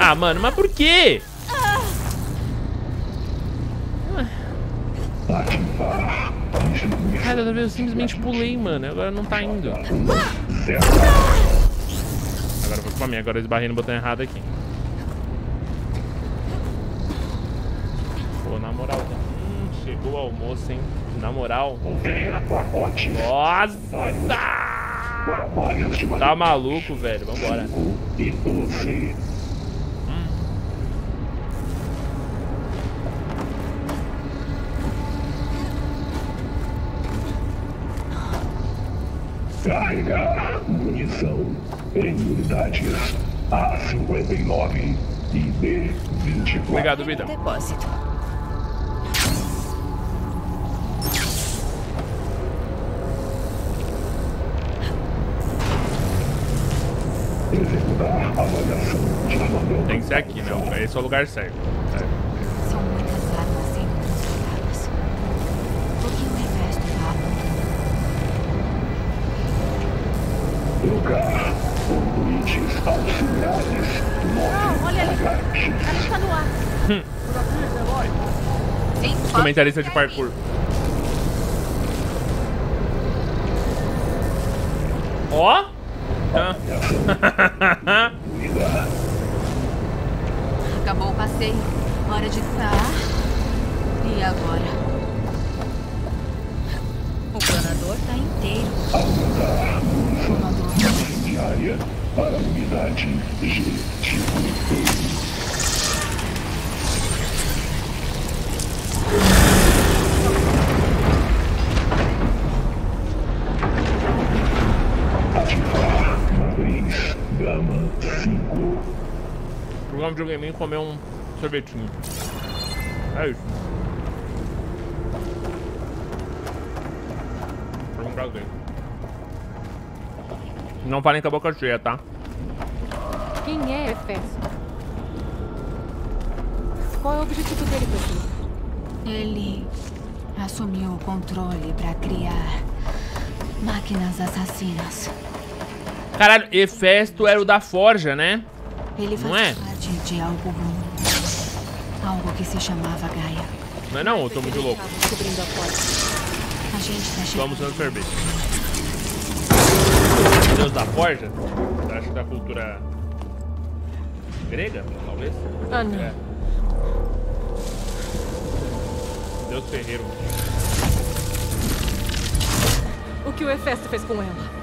Ah, mano, mas por quê? Cara, vez eu simplesmente pulei, mano. Agora não tá indo. Agora foi pra mim, agora eu esbarrei no botão errado aqui. Pô, na moral. Hum, chegou o almoço, hein? Na moral. Nossa! Tá maluco, velho. Vambora. 12. Carregar munição em unidades A59 e B24. Obrigado, vida. Depósito. Executar avaliação de armamento. Tem que ser aqui, né? Esse é o lugar certo. É. Lugar. Conduítes auxiliares. Não, olha ali. H. A gente tá no ar. Sim, Comentarista de parkour. Ó! Ah. Acabou o passeio. Hora de parar. E agora? Comer um sorvetinho. É isso. Foi um prazer. Não falem com a boca cheia, tá? Quem é Hefesto? Qual é o objetivo dele lugar? Ele assumiu o controle pra criar máquinas assassinas. Caralho, Hefesto era o da Forja, né? Ele Não é? Parte de algo algo que se chamava Gaia. Não é não, eu tô muito louco. A porta. A gente tá chegando. Vamos no sorvete. Deus da Forja? Você acha da cultura grega, talvez? Ah, não. É. Deus ferreiro. O que o Hefesto fez com ela?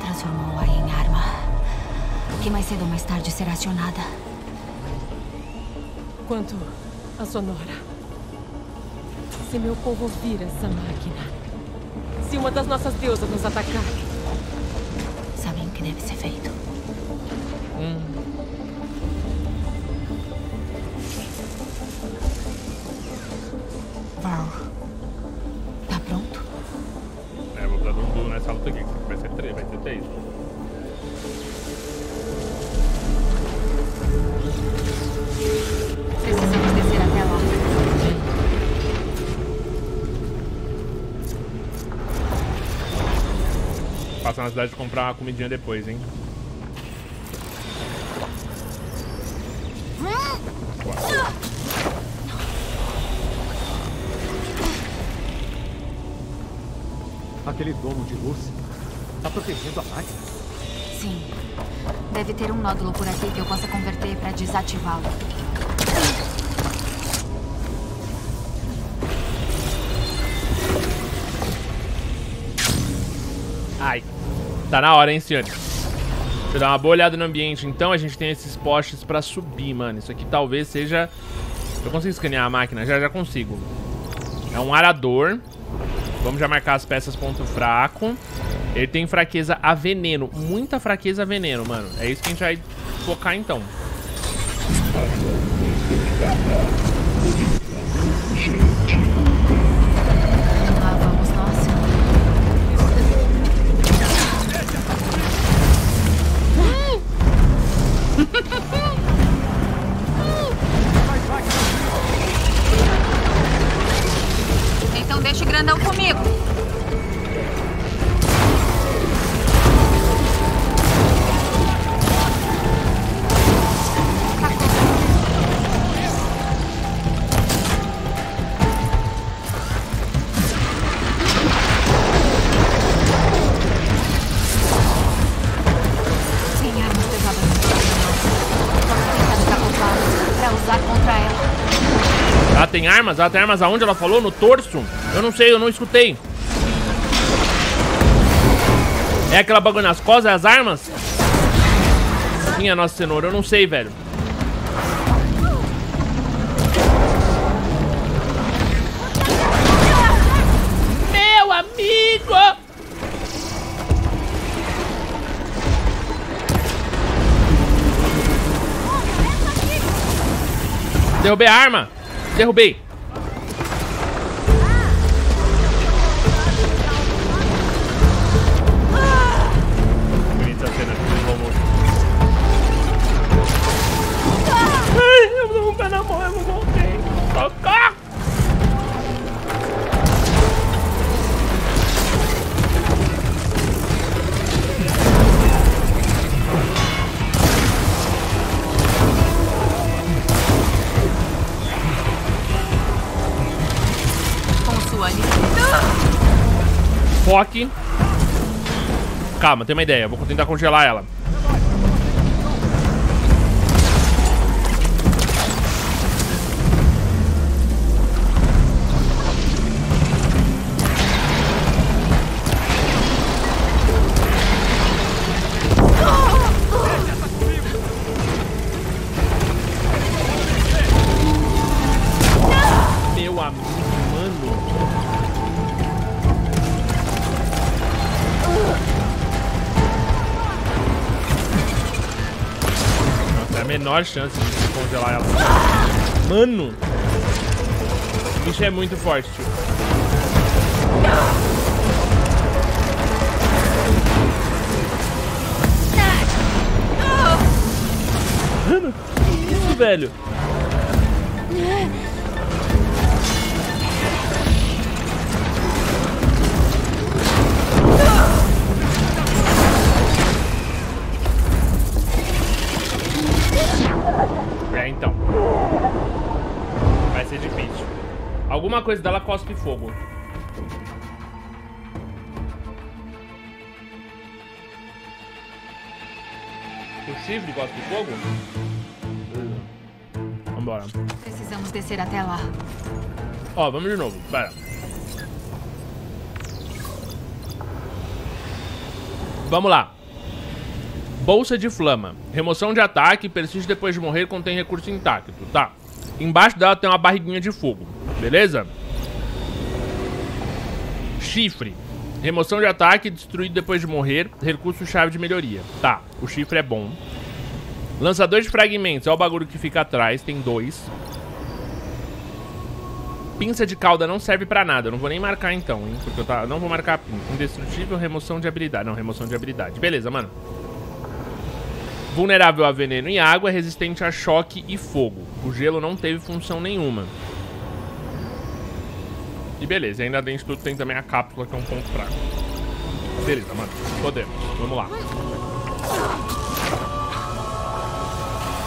Transformou-a em arma. Que mais cedo ou mais tarde será acionada. Quanto a Sonora. Se meu povo vir essa máquina. Se uma das nossas deusas nos atacar. Sabem o que deve ser feito. Passar na cidade e comprar uma comidinha depois, hein? Aquele domo de luz tá protegendo a máquina. Sim. Deve ter um nódulo por aqui que eu possa converter para desativá-lo. Ai. Tá na hora, hein, senhores? Deixa eu dar uma boa olhada no ambiente. Então, a gente tem esses postes pra subir, mano. Isso aqui talvez seja... Eu consigo escanear a máquina? Já, já consigo. É um arador. Vamos já marcar as peças ponto fraco. Ele tem fraqueza a veneno. Muita fraqueza a veneno, mano. É isso que a gente vai focar, então. Tem armas? Ela tem armas aonde ela falou? No torso? Eu não sei, eu não escutei. É aquela bagulho nas costas, é as armas? Minha nossa cenoura, eu não sei, velho. Meu amigo! Derrubei a arma! Derrubei! Foque. Calma, tem uma ideia. Vou tentar congelar ela. Menor chance de congelar ela. Mano! O bicho é muito forte, tio. Mano, que isso, velho? Alguma coisa dela cospe fogo. O chifre cospe fogo? Vambora. Precisamos descer até lá. Ó, vamos de novo. Pera. Vamos lá. Bolsa de flama. Remoção de ataque, persiste depois de morrer, contém recurso intacto, tá? Embaixo dela tem uma barriguinha de fogo, beleza? Chifre. Remoção de ataque, destruído depois de morrer, recurso chave de melhoria. Tá, o chifre é bom. Lançador de fragmentos, é o bagulho que fica atrás, tem dois. Pinça de cauda não serve pra nada, eu não vou nem marcar então, hein? Porque eu tá, não vou marcar pinça. Indestrutível, remoção de habilidade. Não, remoção de habilidade. Beleza, mano. Vulnerável a veneno e água, resistente a choque e fogo. O gelo não teve função nenhuma. E beleza, ainda dentro de tudo tem também a cápsula, que é um ponto fraco. Beleza, mano. Podemos. Vamos lá.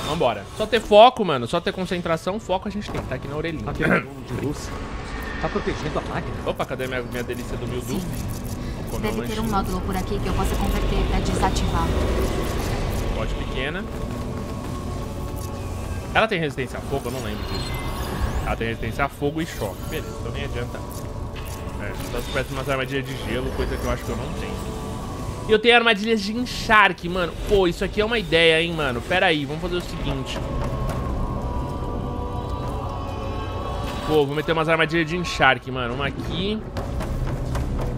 Vambora. Só ter foco, mano. Só ter concentração. Foco a gente tem. Tá aqui na orelhinha. Dono de luz tá protegendo a máquina. Opa, cadê minha, minha delícia do Mildu? Vou comer Deve ter um nódulo por aqui que eu possa converter pra desativá-lo. Pote pequena. Ela tem resistência a fogo? Eu não lembro disso. Ela tem resistência a fogo e choque. Beleza, então nem adianta. É, só se tivesse umas armadilhas de gelo, coisa que eu acho que eu não tenho. E eu tenho armadilhas de encharque, mano. Pô, isso aqui é uma ideia, hein, mano. Pera aí, vamos fazer o seguinte. Pô, vou meter umas armadilhas de encharque, mano. Uma aqui.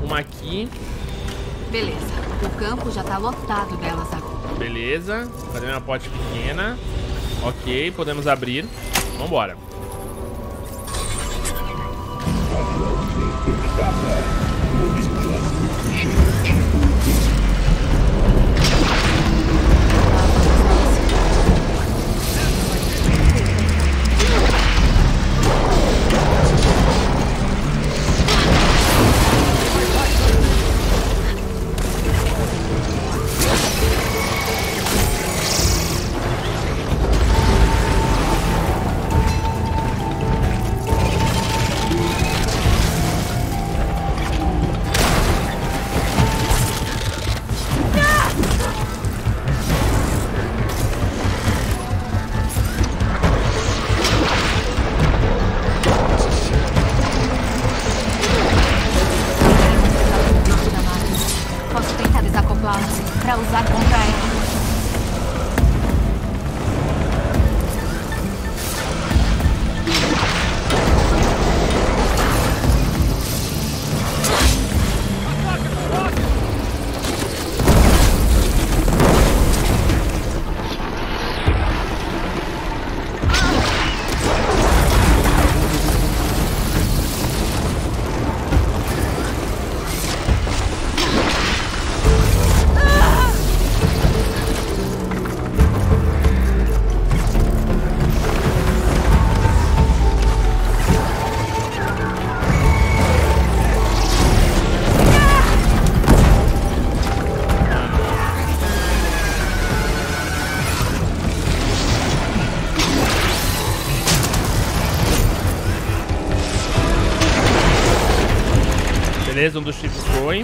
Uma aqui. Beleza. O campo já tá lotado delas agora. Beleza. Cadê minha pote pequena? Ok, podemos abrir. Vambora. Отвал мне, как тогда, но без глаз выключения чего-то. Beleza, um dos chifres foi.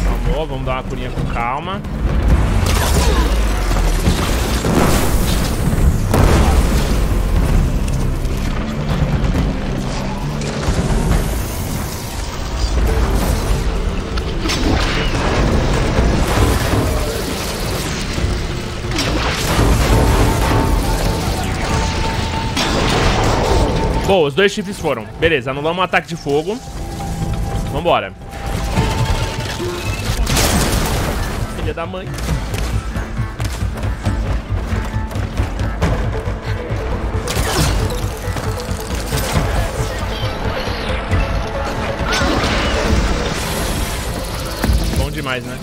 Acabou, vamos dar uma curinha com calma. Os dois chifres foram. Beleza, anulamos um ataque de fogo. Vambora. Filha da mãe. Bom demais, né?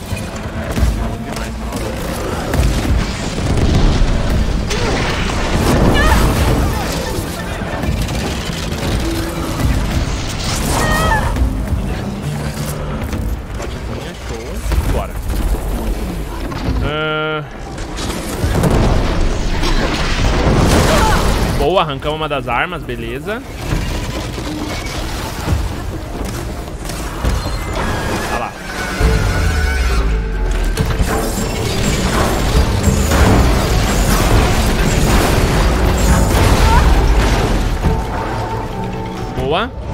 Arrancamos uma das armas, beleza. Tá lá. Boa.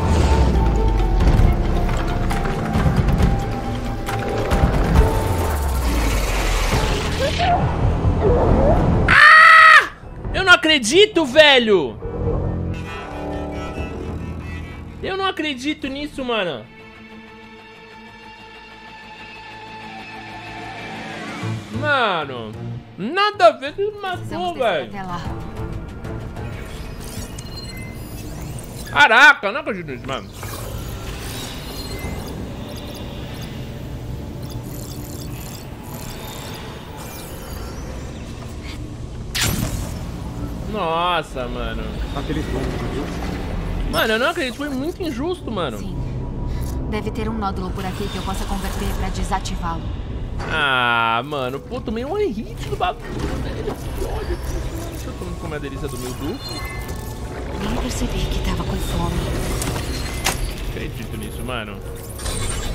Acredito, velho! Eu não acredito nisso, mano. Mano, nada a ver, ele matou, velho. Caraca, não acredito nisso, mano. Nossa, mano. Aquele luz. Mano, eu não acredito. Foi muito injusto, mano. Sim. Deve ter um nódulo por aqui que eu possa converter pra desativá-lo. Ah, mano. Pô, tomei um hit do bagulho, velho. Que ódio. Deixa eu tomar comer a delícia do meu duplo. Nem percebi que tava com fome. Acredito nisso, mano.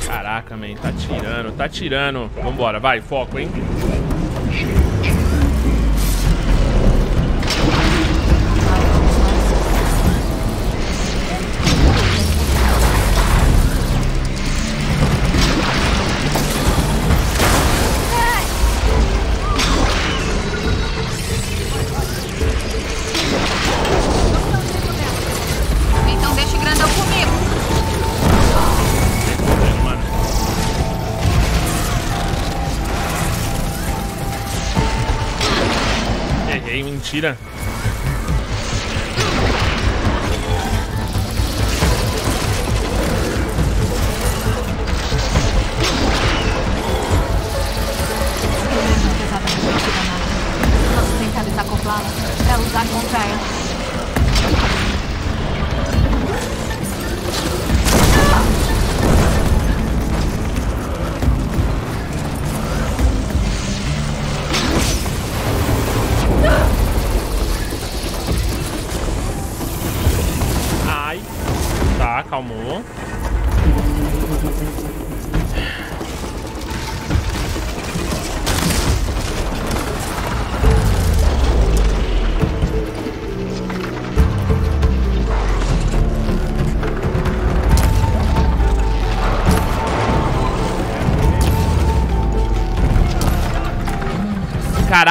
Caraca, man. Tá tirando, tá tirando. Vambora, vai. Foco, hein.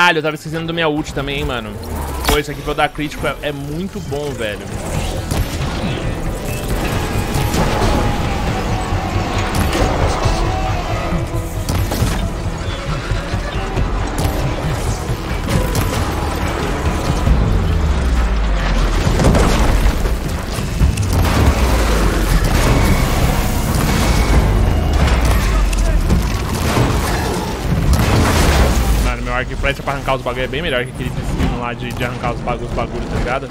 Caralho, eu tava esquecendo do minha ult também, hein, mano. Pô, isso aqui pra eu dar crítico é, é muito bom, velho. Arco e flecha pra arrancar os bagulho é bem melhor que aquele destino lá de, de arrancar os bagulhos, bagulho, tá ligado?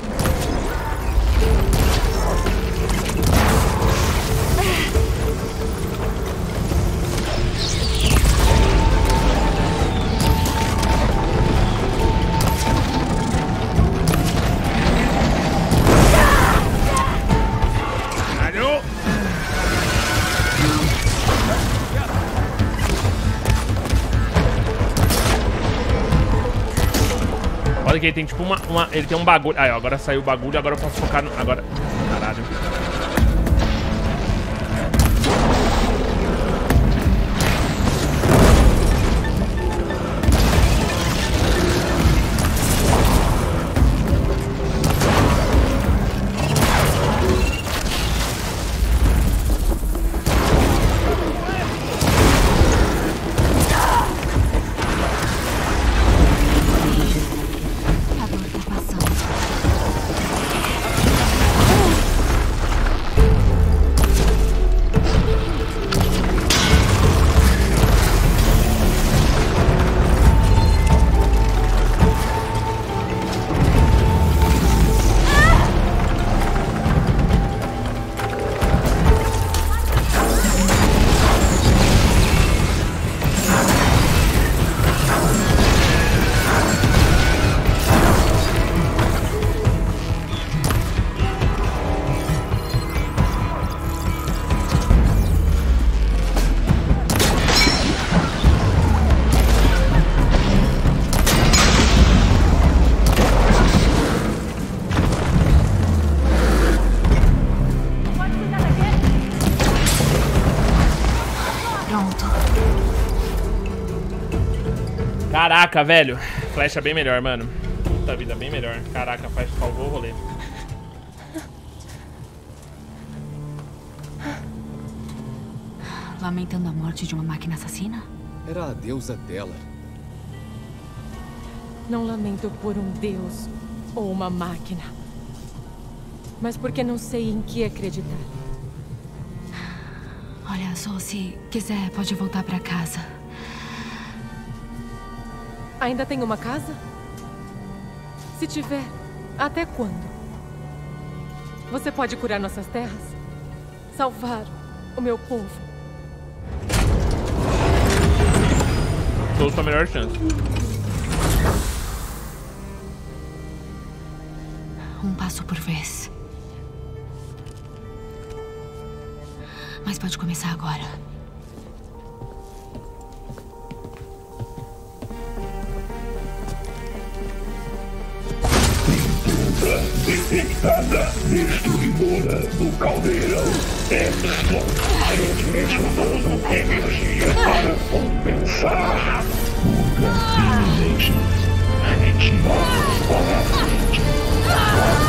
Olha que ele tem tipo uma, uma- Ele tem um bagulho. Aí, ó, agora saiu o bagulho, agora eu posso focar no. Agora. Caraca, velho. Flecha bem melhor, mano. Puta vida, bem melhor. Caraca, faz salvou o rolê. Lamentando a morte de uma máquina assassina? Era a deusa dela. Não lamento por um deus ou uma máquina. Mas porque não sei em que acreditar. Olha, só se quiser, pode voltar pra casa. Ainda tem uma casa? Se tiver, Até quando? Você pode curar nossas terras? Salvar o meu povo? Sou sua melhor chance. Um passo por vez. Mas pode começar agora. Detectada destruidora do caldeirão Epsilon. Transmitindo energia para compensar. Fuga iminente. Retirada para frente.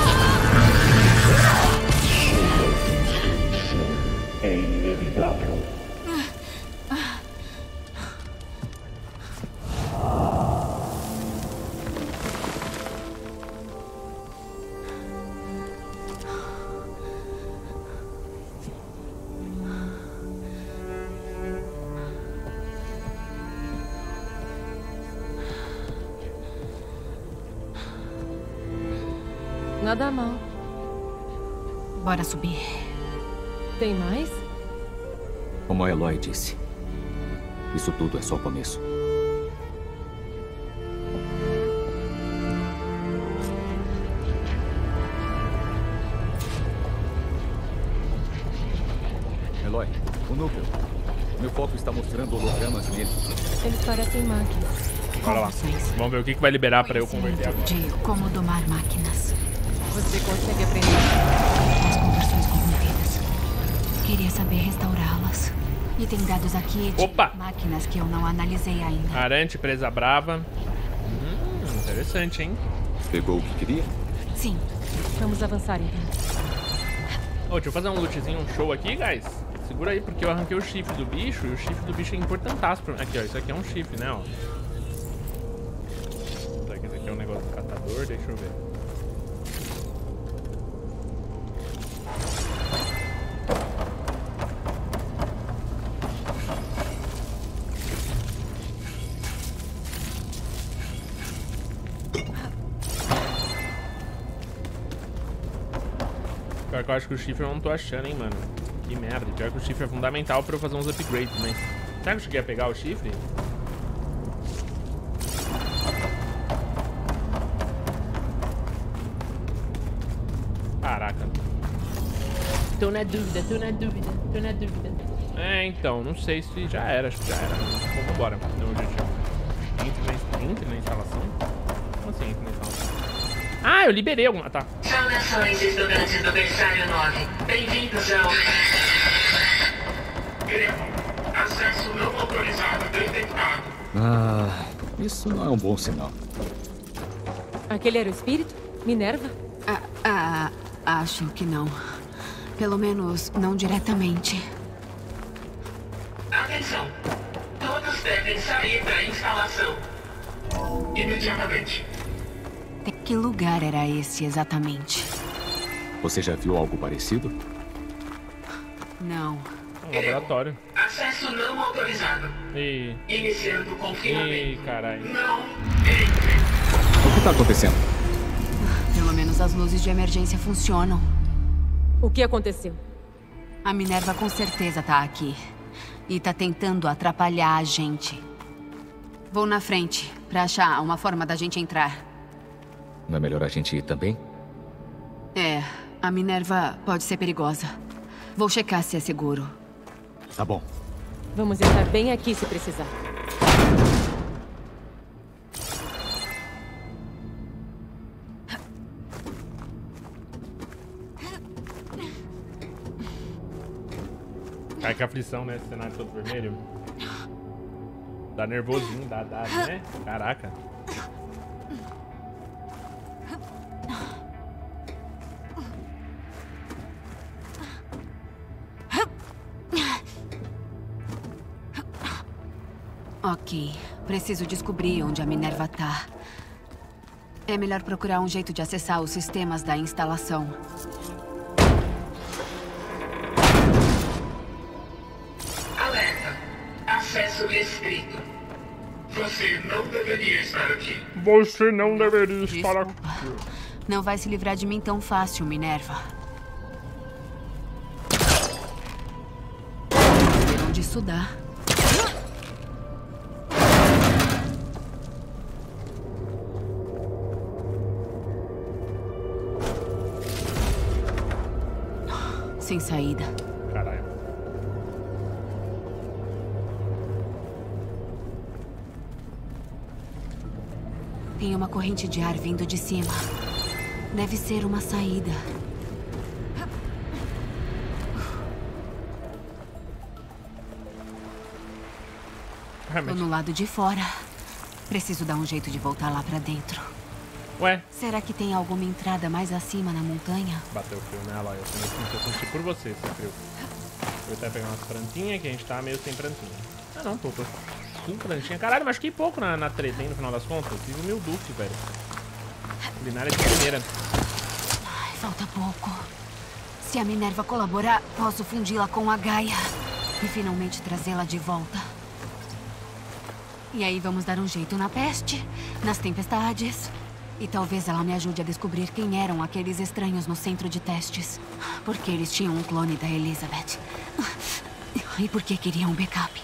Bora subir. Tem mais? Como a Eloy disse, isso tudo é só o começo. Eloy, o núcleo. Meu foco está mostrando hologramas nele. Eles parecem máquinas. Bora lá. Vamos ver o que, vai liberar pra eu converter agora. De como domar máquinas. Você consegue aprender? As conversões corrompidas. Queria saber restaurá-las. E tem dados aqui de Opa! máquinas que eu não analisei ainda. Arante, presa brava. Hum, interessante, hein? Pegou o que queria? Sim. Vamos avançar então. Ô, deixa eu fazer um lootzinho, um show aqui, guys. Segura aí, porque eu arranquei o chifre do bicho e o chifre do bicho é importantaço pra mim. Aqui, ó, isso aqui é um chifre, né, ó. Será que esse aqui é um negócio do catador? Deixa eu ver. Acho que o chifre eu não tô achando, hein, mano. Que merda. Pior que o chifre é fundamental pra eu fazer uns upgrades, mas... Será que eu cheguei a pegar o chifre? Caraca. Tô na dúvida, tô na dúvida, tô na dúvida. É, então, não sei se já era, acho que já era. Bom, vambora. Então, objetivo. Entre na, entre na instalação? Como assim entre na instalação? Ah, eu liberei alguma... Tá. Saudações, estudantes do Berçário 9. Bem-vindos ao... Acesso não autorizado detectado. Ah, isso não é um bom sinal. Aquele era o espírito? Minerva? Ah, ah, acho que não. Pelo menos não diretamente. Atenção. Todos devem sair da instalação. Imediatamente. Que lugar era esse exatamente? Você já viu algo parecido? Não. É um laboratório. Acesso não autorizado. Ih, Iniciando ih, confinamento. caralho. Não entre. O que está acontecendo? Pelo menos as luzes de emergência funcionam. O que aconteceu? A Minerva com certeza tá aqui. E tá tentando atrapalhar a gente. Vou na frente pra achar uma forma da gente entrar. Não é melhor a gente ir também? É, a Minerva pode ser perigosa. Vou checar se é seguro. Tá bom. Vamos entrar bem aqui se precisar. Ai, que aflição, né? Esse cenário todo vermelho. Dá nervosinho, dá, dá, né? Caraca. Ok, preciso descobrir onde a Minerva tá. É melhor procurar um jeito de acessar os sistemas da instalação. Alerta. Acesso restrito. Você não deveria estar aqui. Você não deveria estar aqui. Desculpa. Não vai se livrar de mim tão fácil, Minerva. Onde isso dá. Sem saída. Caralho. Tem uma corrente de ar vindo de cima. Deve ser uma saída. Tô no lado de fora. Preciso dar um jeito de voltar lá pra dentro. Ué, Será que tem alguma entrada mais acima na montanha? bateu frio, né, Aloy? Eu senti, eu senti por você esse frio. Eu até pegar umas plantinhas, que a gente tá meio sem plantinha. Ah não, pô, tô com plantinha. Caralho, machuquei pouco na, na treta, hein, no final das contas. Fiz o meu duque, velho. Culinária de primeira. Ai, falta pouco. Se a Minerva colaborar, posso fundi-la com a Gaia. E finalmente trazê-la de volta. E aí vamos dar um jeito na peste, nas tempestades. E talvez ela me ajude a descobrir quem eram aqueles estranhos no centro de testes. Porque eles tinham um clone da Elizabeth. E por que queriam um backup?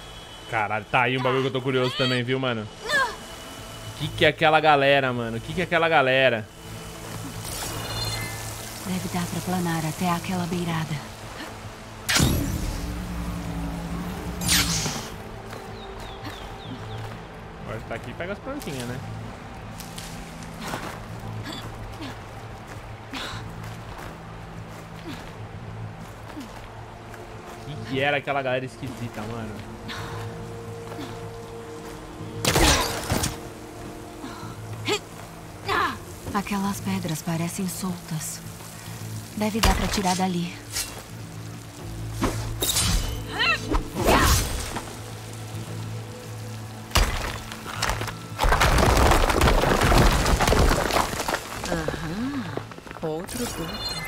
Caralho, tá aí um bagulho que eu tô curioso também, viu, mano? O que que é aquela galera, mano? O que que é aquela galera? Deve dar pra planar até aquela beirada. Agora tá aqui e pega as plantinhas, né? Que, era aquela galera esquisita, mano? Aquelas pedras parecem soltas. Deve dar pra tirar dali. Outro duto.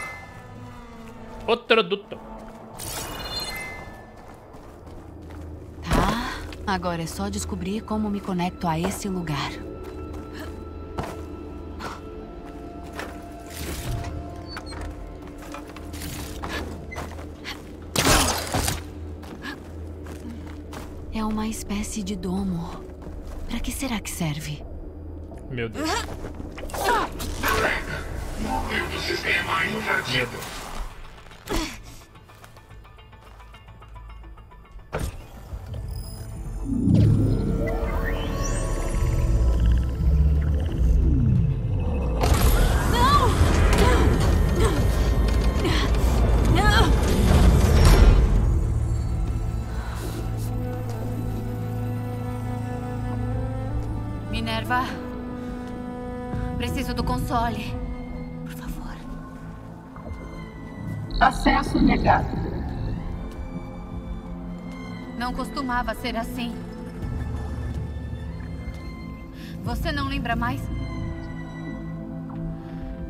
Outro duto. Agora é só descobrir como me conecto a esse lugar. É uma espécie de domo. Pra que será que serve? Meu Deus. Do sistema invadido. Costumava ser assim. Você não lembra mais?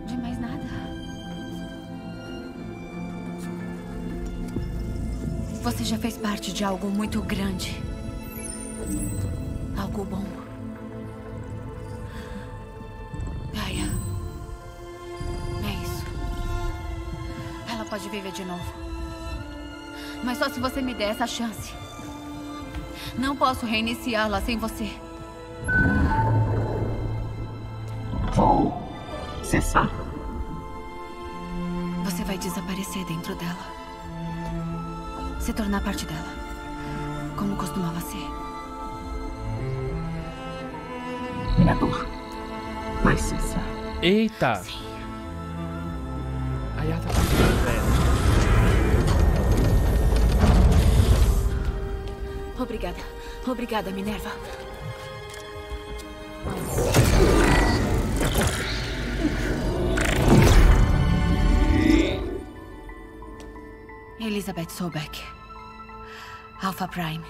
De mais nada. Você já fez parte de algo muito grande. Algo bom. Gaia. É isso. Ela pode viver de novo. Mas só se você me der essa chance. Não posso reiniciá-la sem você. Vou cessar. Você vai desaparecer dentro dela. Se tornar parte dela. Como costumava ser. Minha dor vai cessar. Eita! A Obrigada. Obrigada, Minerva. Elizabeth Sobeck. Alpha Prime.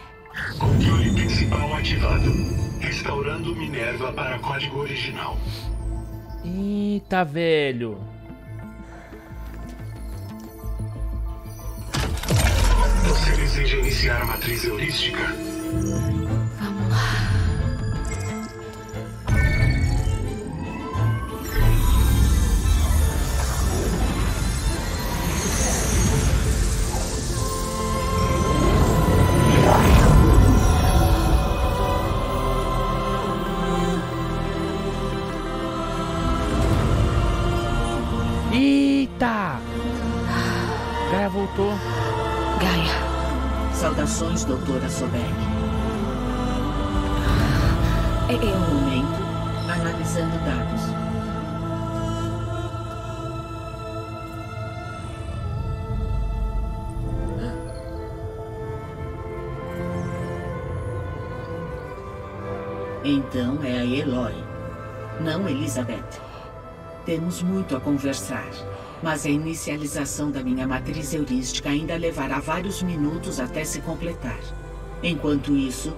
Controle principal ativado. Restaurando Minerva para código original. Eita, velho. Você iniciar a matriz heurística? Vamos lá. Saudações, doutora Sobeck. É eu. Um momento, analisando dados. Então é a Eloy, não Elizabeth. Temos muito a conversar, mas a inicialização da minha matriz heurística ainda levará vários minutos até se completar. Enquanto isso,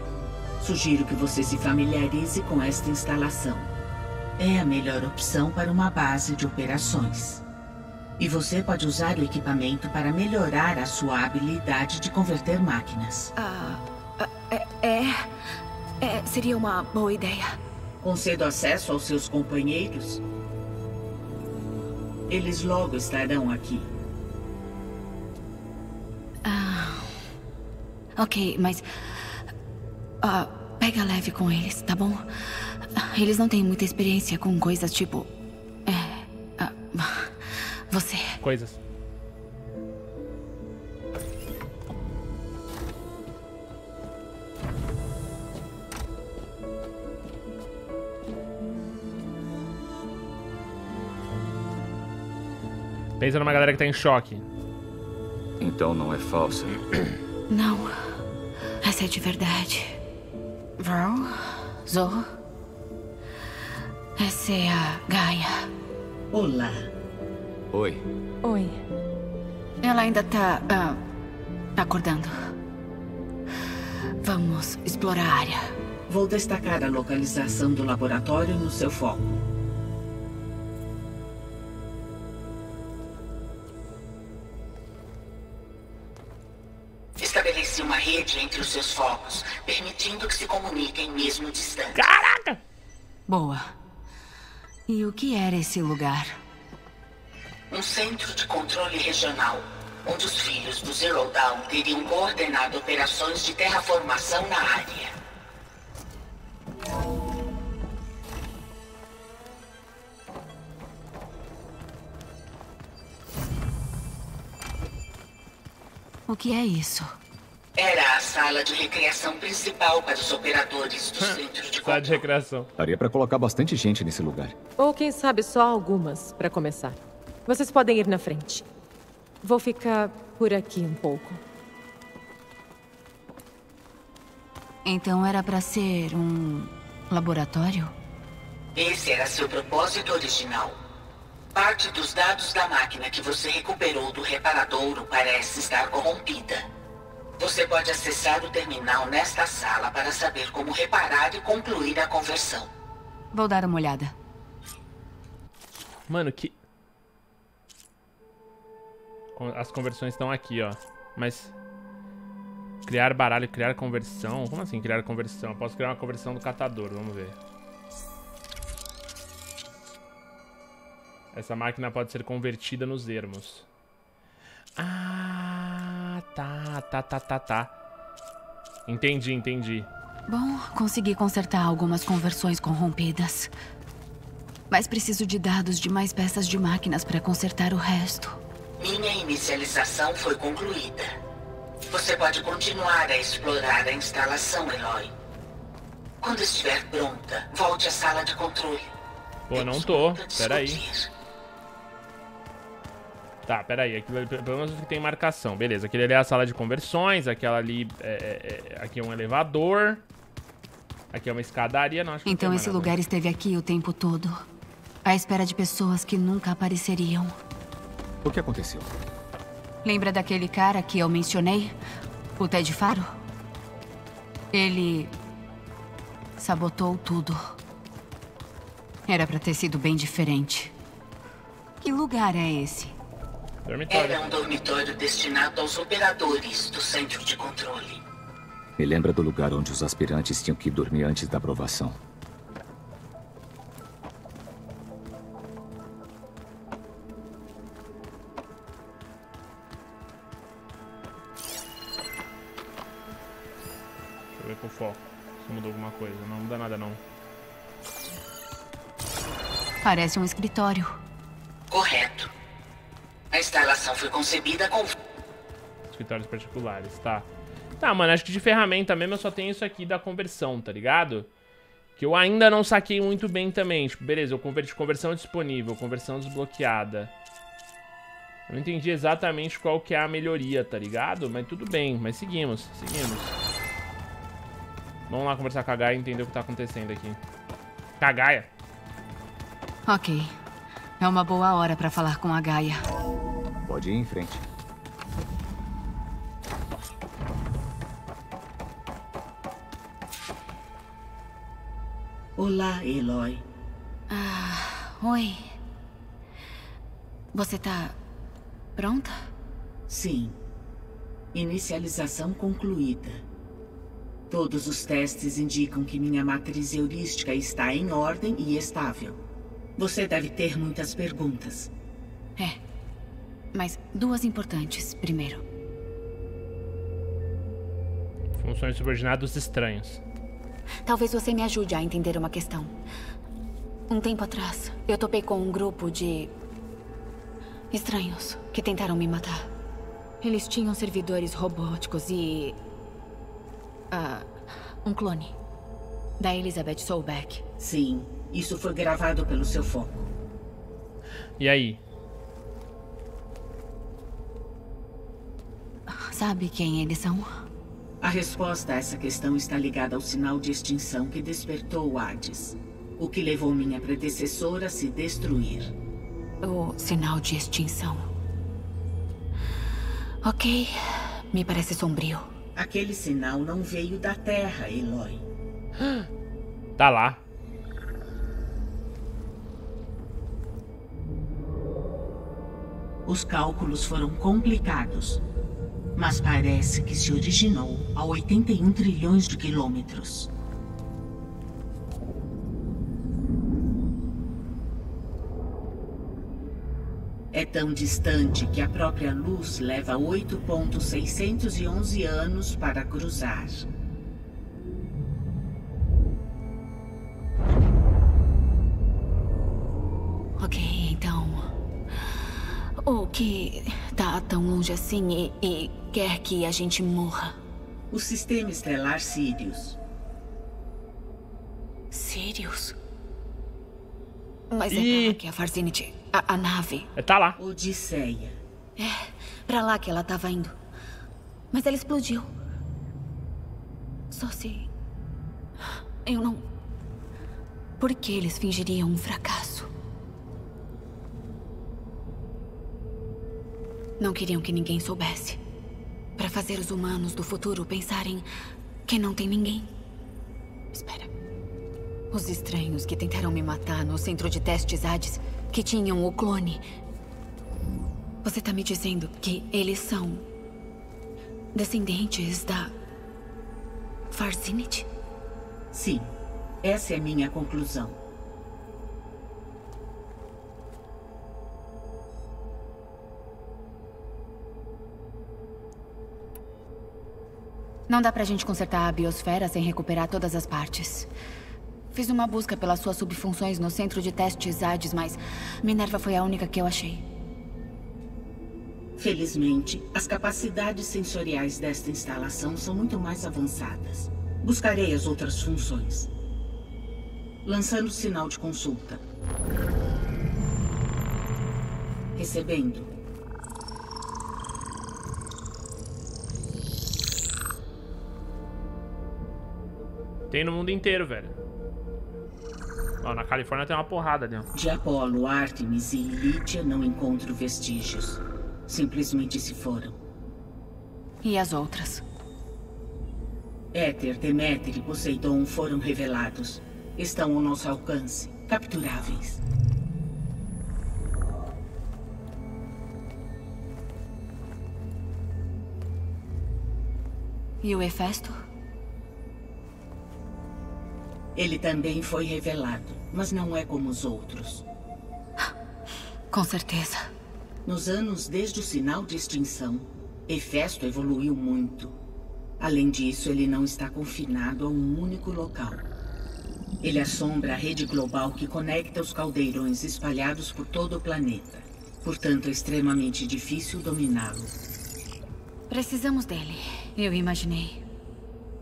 sugiro que você se familiarize com esta instalação. É a melhor opção para uma base de operações. E você pode usar o equipamento para melhorar a sua habilidade de converter máquinas. Ah, é, é, é. Seria uma boa ideia. Concedo acesso aos seus companheiros? Eles logo estarão aqui. Ah, ok, mas. ah, pega leve com eles, tá bom? Eles não têm muita experiência com coisas tipo. É. ah, você. Coisas. Pensa numa galera que tá em choque. Então não é falsa. Não. Essa é de verdade. Val? Zo? Essa é a Gaia. Olá. Oi. Oi. Ela ainda tá. ah, acordando. Vamos explorar a área. Vou destacar a localização do laboratório no seu foco. Estabeleci uma rede entre os seus focos, permitindo que se comuniquem mesmo distantes. Caraca! Boa. E o que era esse lugar? Um centro de controle regional, onde os filhos do Zero Dawn teriam coordenado operações de terraformação na área. O que é isso? Era a sala de recreação principal para os operadores do centro de Sala de recreação. Daria pra colocar bastante gente nesse lugar. Ou quem sabe só algumas, pra começar. Vocês podem ir na frente. Vou ficar por aqui um pouco. Então era pra ser um laboratório? Esse era seu propósito original. Parte dos dados da máquina que você recuperou do reparadouro parece estar corrompida. Você pode acessar o terminal nesta sala para saber como reparar e concluir a conversão. Vou dar uma olhada. Mano, que. As conversões estão aqui, ó. Mas. Criar baralho, criar conversão. Como assim criar conversão? Eu posso criar uma conversão do catador, vamos ver. Essa máquina pode ser convertida nos ermos. Ah, tá, tá, tá, tá, tá. Entendi, entendi. Bom, consegui consertar algumas conversões corrompidas. Mas preciso de dados de mais peças de máquinas para consertar o resto. Minha inicialização foi concluída. Você pode continuar a explorar a instalação, Eloy. Quando estiver pronta, volte à sala de controle. Pô, não tô. Pera aí. Tá, peraí. Aquilo ali, pelo menos que tem marcação. Beleza, aquele ali é a sala de conversões. Aquela ali é, é- é- aqui é um elevador. Aqui é uma escadaria. Não, acho Então esse lugar esteve aqui o tempo todo. À espera de pessoas que nunca apareceriam. O que aconteceu? Lembra daquele cara que eu mencionei? O Ted Faro? Ele. sabotou tudo. Era pra ter sido bem diferente. Que lugar é esse? Dormitório. Era um dormitório destinado aos operadores do centro de controle. Me lembra do lugar onde os aspirantes tinham que dormir antes da aprovação. Deixa eu ver com foco. Se mudou alguma coisa. Não muda nada, não. Parece um escritório. Correto. A instalação foi concebida com. escritórios particulares, tá. Tá, mano, acho que de ferramenta mesmo eu só tenho isso aqui da conversão, tá ligado? Que eu ainda não saquei muito bem também. Tipo, beleza, eu converti conversão disponível, conversão desbloqueada. Eu não entendi exatamente qual que é a melhoria, tá ligado? Mas tudo bem, mas seguimos, seguimos. Vamos lá conversar com a Gaia e entender o que tá acontecendo aqui. Com a Gaia. Ok. É uma boa hora pra falar com a Gaia. Pode ir em frente. Olá, Eloy. Ah, oi. Você tá pronta? Sim. Inicialização concluída. Todos os testes indicam que minha matriz heurística está em ordem e estável. Você deve ter muitas perguntas. É. Mas duas importantes primeiro. Funções subordinados estranhos. Talvez você me ajude a entender uma questão. Um tempo atrás, eu topei com um grupo de. estranhos que tentaram me matar. Eles tinham servidores robóticos e. Ah, um clone. Da Elizabeth Soulbeck. Sim, isso foi gravado pelo seu foco. E aí? Sabe quem eles são? A resposta a essa questão está ligada ao sinal de extinção que despertou o Hades. O que levou minha predecessora a se destruir. O sinal de extinção. Ok. Me parece sombrio. Aquele sinal não veio da Terra, Eloy. Tá lá. Os cálculos foram complicados, mas parece que se originou a 81 trilhões de quilômetros. É tão distante que a própria luz leva 8.611 anos para cruzar. O que tá tão longe assim e, e quer que a gente morra? O sistema estelar Sirius. Sirius? Mas é pra lá que a Farzinity. A, a nave. É, tá lá. Odisseia. É, pra lá que ela tava indo. Mas ela explodiu. Só se. Eu não. Por que eles fingiriam um fracasso? Não queriam que ninguém soubesse. Pra fazer os humanos do futuro pensarem que não tem ninguém. Espera. Os estranhos que tentaram me matar no centro de testes Hades, que tinham o clone. Você tá me dizendo que eles são. descendentes da. Farzinity? Sim, essa é minha conclusão. Não dá pra gente consertar a biosfera sem recuperar todas as partes. Fiz uma busca pelas suas subfunções no centro de testes Hades, mas Minerva foi a única que eu achei. Felizmente, as capacidades sensoriais desta instalação são muito mais avançadas. Buscarei as outras funções. Lançando sinal de consulta. Recebendo. Tem no mundo inteiro, velho. Ó, na Califórnia tem uma porrada ali, ó. De Apolo, Artemis e Lítia não encontro vestígios. Simplesmente se foram. E as outras? Éter, Deméter e Poseidon foram revelados. Estão ao nosso alcance, capturáveis. E o Hefesto? Ele também foi revelado, mas não é como os outros. Com certeza. Nos anos desde o sinal de extinção, Hefesto evoluiu muito. Além disso, ele não está confinado a um único local. Ele assombra a rede global que conecta os caldeirões espalhados por todo o planeta. Portanto, é extremamente difícil dominá-lo. Precisamos dele. Eu imaginei.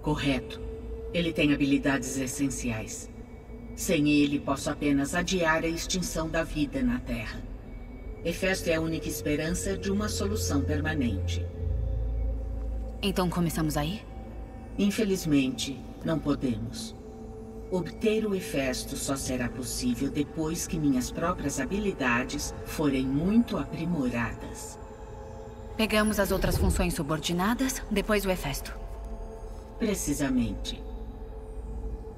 Correto. Ele tem habilidades essenciais. Sem ele, posso apenas adiar a extinção da vida na Terra. Hefesto é a única esperança de uma solução permanente. Então começamos aí? Infelizmente, não podemos. Obter o Hefesto só será possível depois que minhas próprias habilidades forem muito aprimoradas. Pegamos as outras funções subordinadas, depois o Hefesto. Precisamente.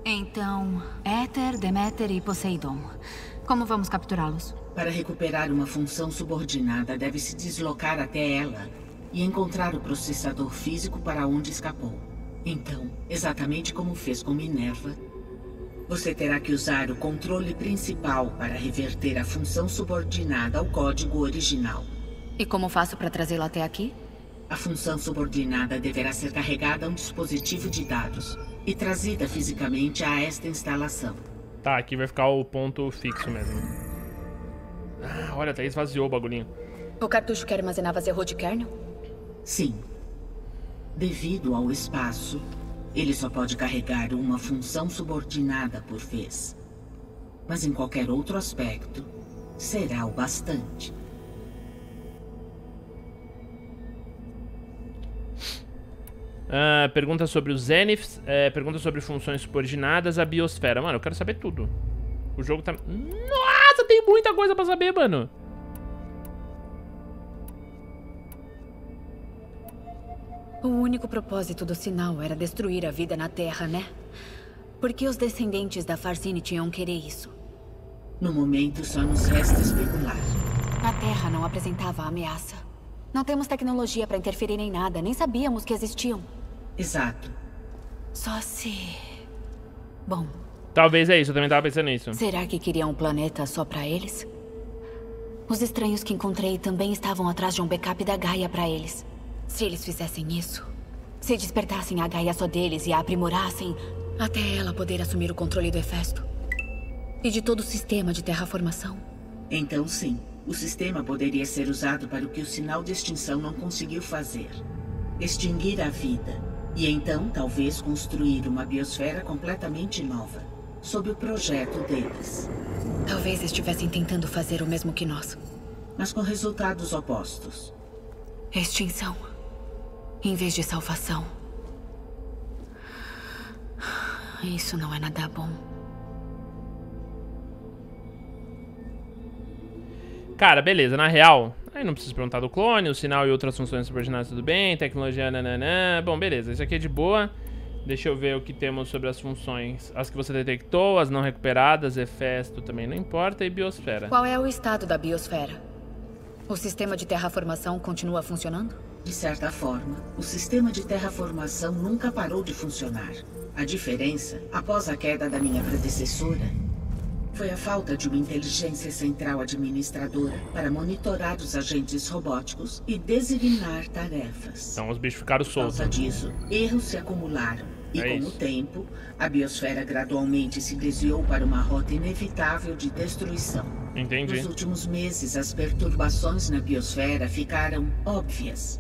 Então, Éter, Deméter e Poseidon. Como vamos capturá-los? Para recuperar uma função subordinada, deve se deslocar até ela e encontrar o processador físico para onde escapou. Então, exatamente como fez com Minerva, você terá que usar o controle principal para reverter a função subordinada ao código original. E como faço para trazê-la até aqui? A função subordinada deverá ser carregada a um dispositivo de dados e trazida fisicamente a esta instalação. Tá, aqui vai ficar o ponto fixo mesmo. Ah, olha, até esvaziou o bagulhinho. O cartucho que armazenava zerrou de kernel? Sim. Devido ao espaço, ele só pode carregar uma função subordinada por vez. Mas em qualquer outro aspecto, será o bastante. Uh, pergunta sobre os Zeniths, é, pergunta sobre funções subordinadas, a biosfera. Mano, eu quero saber tudo. O jogo tá... Nossa, tem muita coisa pra saber, mano. O único propósito do sinal era destruir a vida na Terra, né? Por que os descendentes da Farsinity iam querer isso? No momento, só nos resta especular. A Terra não apresentava ameaça. Não temos tecnologia para interferir em nada, nem sabíamos que existiam. Exato. Só se... Bom... Talvez é isso, eu também tava pensando nisso. Será que queriam um planeta só para eles? Os estranhos que encontrei também estavam atrás de um backup da Gaia para eles. Se eles fizessem isso, se despertassem a Gaia só deles e a aprimorassem, até ela poder assumir o controle do Hefesto. E de todo o sistema de terraformação. Então sim. O sistema poderia ser usado para o que o sinal de extinção não conseguiu fazer. Extinguir a vida. E então, talvez, construir uma biosfera completamente nova. Sob o projeto deles. Talvez estivessem tentando fazer o mesmo que nós. Mas com resultados opostos. Extinção. Em vez de salvação. Isso não é nada bom. Cara, beleza, na real, aí não preciso perguntar do clone, o sinal e outras funções subordinadas tudo bem, tecnologia nananã, bom, beleza, isso aqui é de boa. Deixa eu ver o que temos sobre as funções. As que você detectou, as não recuperadas, Hefesto também não importa, e biosfera. Qual é o estado da biosfera? O sistema de terraformação continua funcionando? De certa forma, o sistema de terraformação nunca parou de funcionar. A diferença, após a queda da minha predecessora, foi a falta de uma inteligência central administradora para monitorar os agentes robóticos e designar tarefas. Então os bichos ficaram soltos. Por causa disso, erros se acumularam. E é com isso. o tempo, a biosfera gradualmente se desviou para uma rota inevitável de destruição. Entendi. Nos últimos meses, as perturbações na biosfera ficaram óbvias.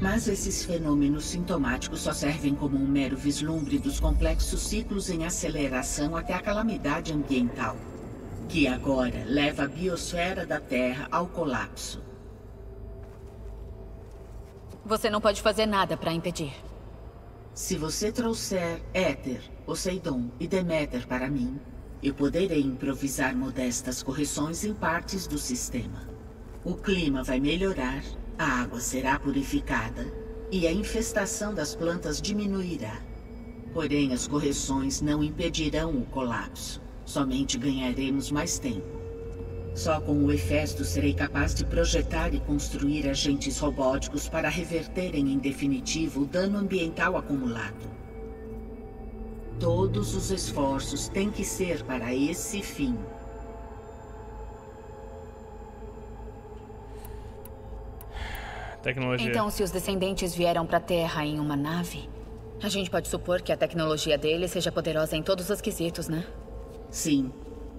Mas esses fenômenos sintomáticos só servem como um mero vislumbre dos complexos ciclos em aceleração até a calamidade ambiental, que agora leva a biosfera da Terra ao colapso. Você não pode fazer nada para impedir. Se você trouxer Éter, Poseidon e Deméter para mim, eu poderei improvisar modestas correções em partes do sistema. O clima vai melhorar a água será purificada e a infestação das plantas diminuirá. Porém, as correções não impedirão o colapso. Somente ganharemos mais tempo. Só com o Hefesto serei capaz de projetar e construir agentes robóticos para reverterem em definitivo o dano ambiental acumulado. Todos os esforços têm que ser para esse fim. Tecnologia. Então, se os descendentes vieram para a Terra em uma nave, a gente pode supor que a tecnologia deles seja poderosa em todos os quesitos, né? Sim.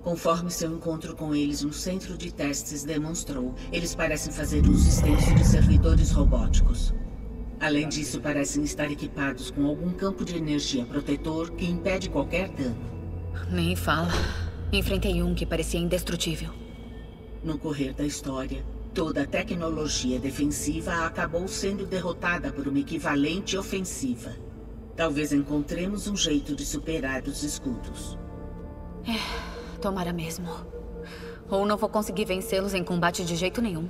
Conforme seu encontro com eles no centro de testes demonstrou, eles parecem fazer uso extenso de servidores robóticos. Além disso, parecem estar equipados com algum campo de energia protetor que impede qualquer dano. Nem fala. Enfrentei um que parecia indestrutível. No correr da história, toda a tecnologia defensiva acabou sendo derrotada por uma equivalente ofensiva. Talvez encontremos um jeito de superar os escudos. É, tomara mesmo. Ou não vou conseguir vencê-los em combate de jeito nenhum.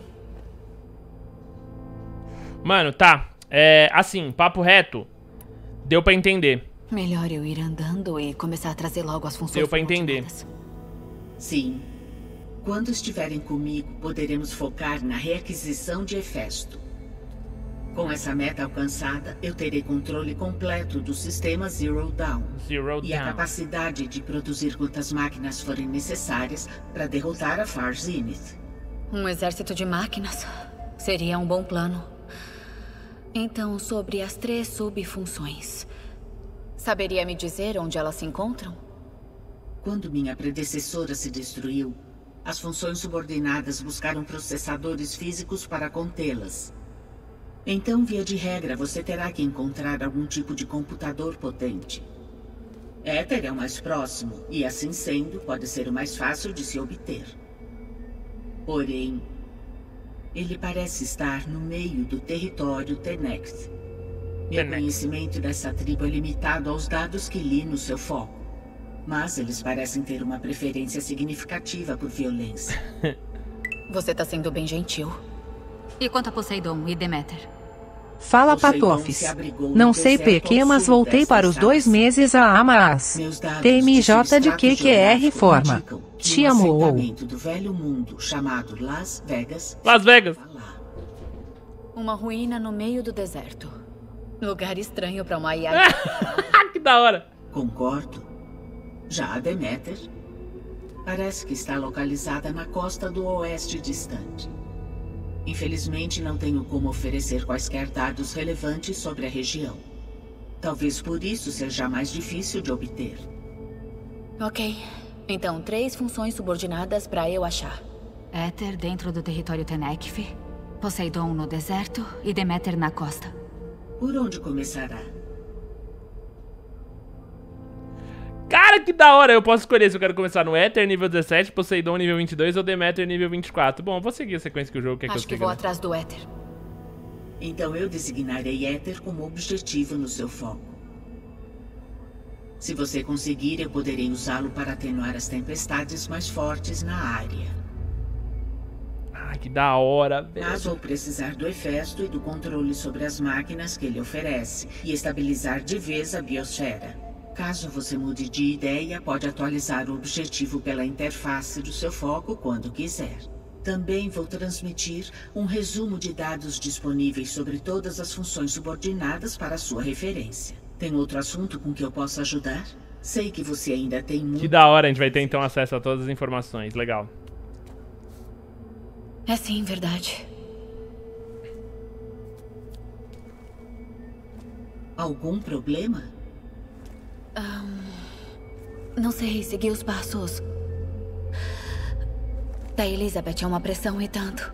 Mano, tá. É, assim, papo reto. Deu pra entender. Melhor eu ir andando e começar a trazer logo as funções Deu pra entender. Sim. Quando estiverem comigo, poderemos focar na reaquisição de Hefesto. Com essa meta alcançada, eu terei controle completo do sistema Zero Dawn. Zero e a Dawn. capacidade de produzir quantas máquinas forem necessárias para derrotar a Far Zenith. Um exército de máquinas seria um bom plano. Então, sobre as três subfunções. Saberia me dizer onde elas se encontram? Quando minha predecessora se destruiu, as funções subordinadas buscaram processadores físicos para contê-las. Então, via de regra, você terá que encontrar algum tipo de computador potente. Éter é o mais próximo, e assim sendo, pode ser o mais fácil de se obter. Porém, ele parece estar no meio do território Tenext. Meu conhecimento dessa tribo é limitado aos dados que li no seu foco. Mas eles parecem ter uma preferência significativa por violência. Você tá sendo bem gentil. E quanto a Poseidon e Deméter? Fala, Patofes. Não sei porquê, mas voltei para os dois meses a dados TMJ de QQR forma. Te um amo. assentamento do velho mundo chamado Las Vegas. Las Vegas. Uma ruína no meio do deserto. Lugar estranho pra uma IA. que da hora. Concordo. Já a Deméter parece que está localizada na costa do oeste distante. Infelizmente, não tenho como oferecer quaisquer dados relevantes sobre a região. Talvez por isso seja mais difícil de obter. ok. Então, três funções subordinadas pra eu achar. Éter dentro do território Tenekf, Poseidon no deserto e Deméter na costa. Por onde começará? Cara, que da hora. Eu posso escolher se eu quero começar no Ether nível 17, Poseidon nível 22 ou Demeter nível 24. Bom, vou seguir a sequência que o jogo quer que eu Acho que vou né? atrás do Éter. Então eu designarei Éter como objetivo no seu foco. Se você conseguir, eu poderei usá-lo para atenuar as tempestades mais fortes na área. Ah, que da hora, velho. Mas vou precisar do Hefesto e do controle sobre as máquinas que ele oferece e estabilizar de vez a biosfera. Caso você mude de ideia, pode atualizar o objetivo pela interface do seu foco quando quiser. Também vou transmitir um resumo de dados disponíveis sobre todas as funções subordinadas para sua referência. Tem outro assunto com que eu possa ajudar? Sei que você ainda tem muito. Que da hora, a gente vai ter então acesso a todas as informações. Legal. É sim, verdade. Algum problema? Não sei, seguir os passos. Da Elizabeth é uma pressão e tanto.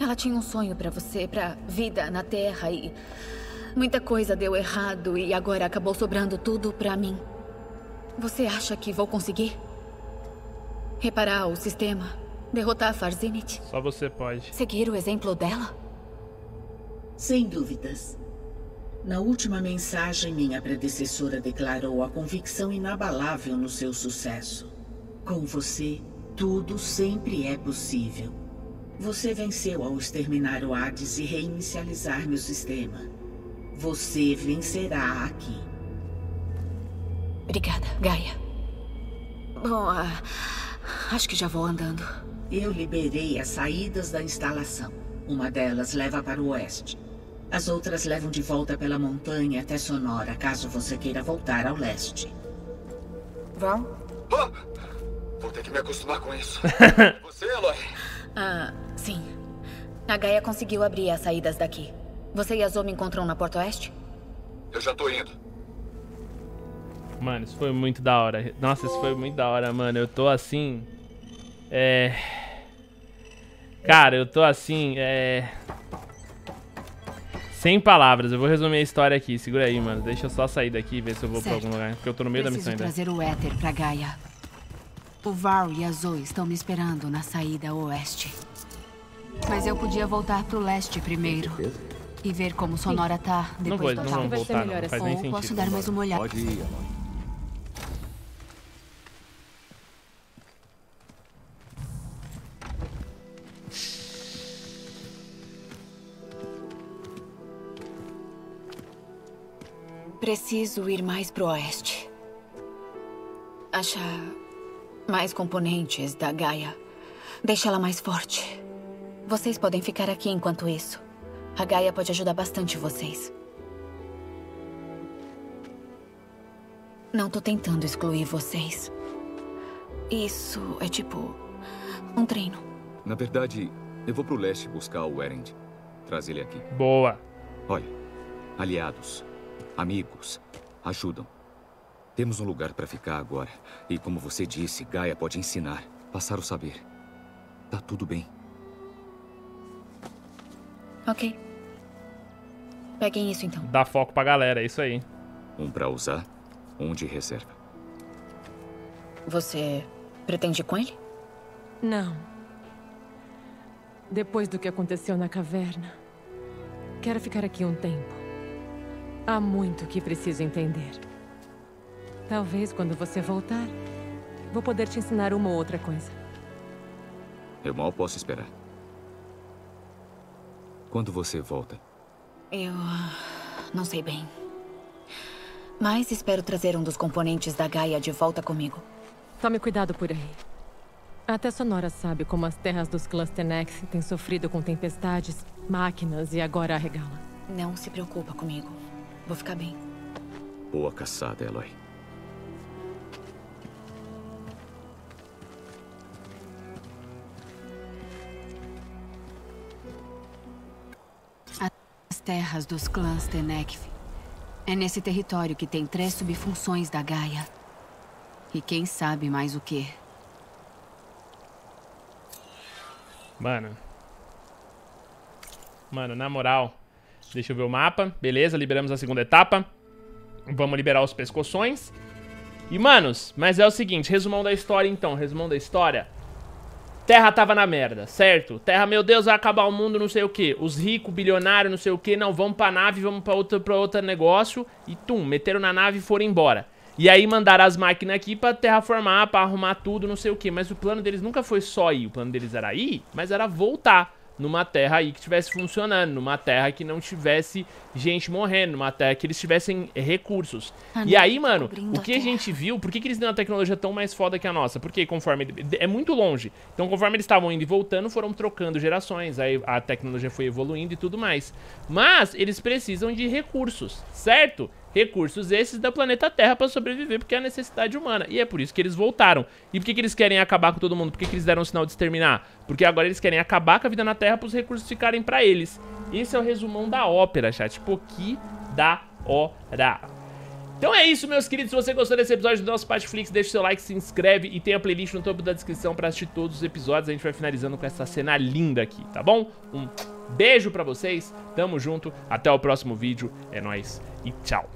Ela tinha um sonho pra você, pra vida na Terra e. Muita coisa deu errado e agora acabou sobrando tudo pra mim. Você acha que vou conseguir? Reparar o sistema? Derrotar a Farzinit? Só você pode. Seguir o exemplo dela? Sem dúvidas. Na última mensagem, minha predecessora declarou a convicção inabalável no seu sucesso. Com você, tudo sempre é possível. Você venceu ao exterminar o Hades e reinicializar meu sistema. Você vencerá aqui. Obrigada, Gaia. Bom, ah, acho que já vou andando. Eu liberei as saídas da instalação. Uma delas leva para o oeste. As outras levam de volta pela montanha até Sonora, caso você queira voltar ao leste. Vão? Vou ter que me acostumar com isso. Você, Eloy? Ah, sim. A Gaia conseguiu abrir as saídas daqui. Você e a Zoe me encontram na Porta Oeste? Eu já tô indo. Mano, isso foi muito da hora. Nossa, isso foi muito da hora, mano. Eu tô assim. É. Cara, eu tô assim. É. Sem palavras. Eu vou resumir a história aqui. Segura aí, mano. Deixa eu só sair daqui e ver se eu vou certo. pra algum lugar. Porque eu tô no meio Preciso da missão ainda. trazer o éter pra Gaia. O Varl e a Zoe estão me esperando na saída oeste. Mas eu podia voltar pro leste primeiro. E ver como Sonora tá depois não vou, do não vamos voltar, não. Faz nem Ou posso dar mais uma olhada. Pode ir, Preciso ir mais pro oeste. Achar mais componentes da Gaia. Deixá-la mais forte. Vocês podem ficar aqui enquanto isso. A Gaia pode ajudar bastante vocês. Não tô tentando excluir vocês. Isso é tipo um treino. Na verdade, eu vou pro leste buscar o Erend. Traz ele aqui. Boa. Olha, aliados. Amigos, ajudam. Temos um lugar para ficar agora. E como você disse, Gaia pode ensinar, passar o saber. Tá tudo bem. Ok. Peguem isso então. Dá foco pra galera, é isso aí. Um pra usar, um de reserva. Você pretende ir com ele? Não. Depois do que aconteceu na caverna, quero ficar aqui um tempo. Há muito que preciso entender. Talvez quando você voltar, vou poder te ensinar uma ou outra coisa. Eu mal posso esperar. Quando você volta? Eu não sei bem. Mas espero trazer um dos componentes da Gaia de volta comigo. Tome cuidado por aí. Até Sonora sabe como as terras dos clãs Tenex têm sofrido com tempestades, máquinas e agora a regala. Não se preocupa comigo. Vou ficar bem. Boa caçada, Eloy. As terras dos clãs Tenekv. É nesse território que tem três subfunções da Gaia. E quem sabe mais o que. Mano. Mano, na moral... Deixa eu ver o mapa. Beleza, liberamos a segunda etapa. Vamos liberar os pescoções. E, manos, mas é o seguinte, resumão da história então, resumão da história. Terra tava na merda, certo? Terra, meu Deus, vai acabar o mundo, não sei o que. Os ricos, bilionários, não sei o que, não, vamos pra nave, vamos pra outro, pra outro negócio. E, tum, meteram na nave e foram embora. E aí mandaram as máquinas aqui pra terraformar, pra arrumar tudo, não sei o que. Mas o plano deles nunca foi só ir, o plano deles era ir, mas era voltar numa terra aí que estivesse funcionando, numa terra que não tivesse gente morrendo, numa terra que eles tivessem recursos. Ah, e aí, mano, o que a, a gente viu, por que, que eles têm uma tecnologia tão mais foda que a nossa? Porque conforme... É muito longe. Então, conforme eles estavam indo e voltando, foram trocando gerações, aí a tecnologia foi evoluindo e tudo mais. Mas, eles precisam de recursos, certo? Recursos esses da planeta Terra para sobreviver, porque é a necessidade humana. E é por isso que eles voltaram. E por que, que eles querem acabar com todo mundo? Por que, que eles deram um sinal de exterminar? Porque agora eles querem acabar com a vida na Terra para os recursos ficarem para eles. Esse é o resumão da ópera, chat. Poqui da hora. Então é isso, meus queridos. Se você gostou desse episódio do nosso Patflix, deixa o seu like, se inscreve e tem a playlist no topo da descrição pra assistir todos os episódios. A gente vai finalizando com essa cena linda aqui, tá bom? Um beijo pra vocês, tamo junto, até o próximo vídeo, é nóis e tchau.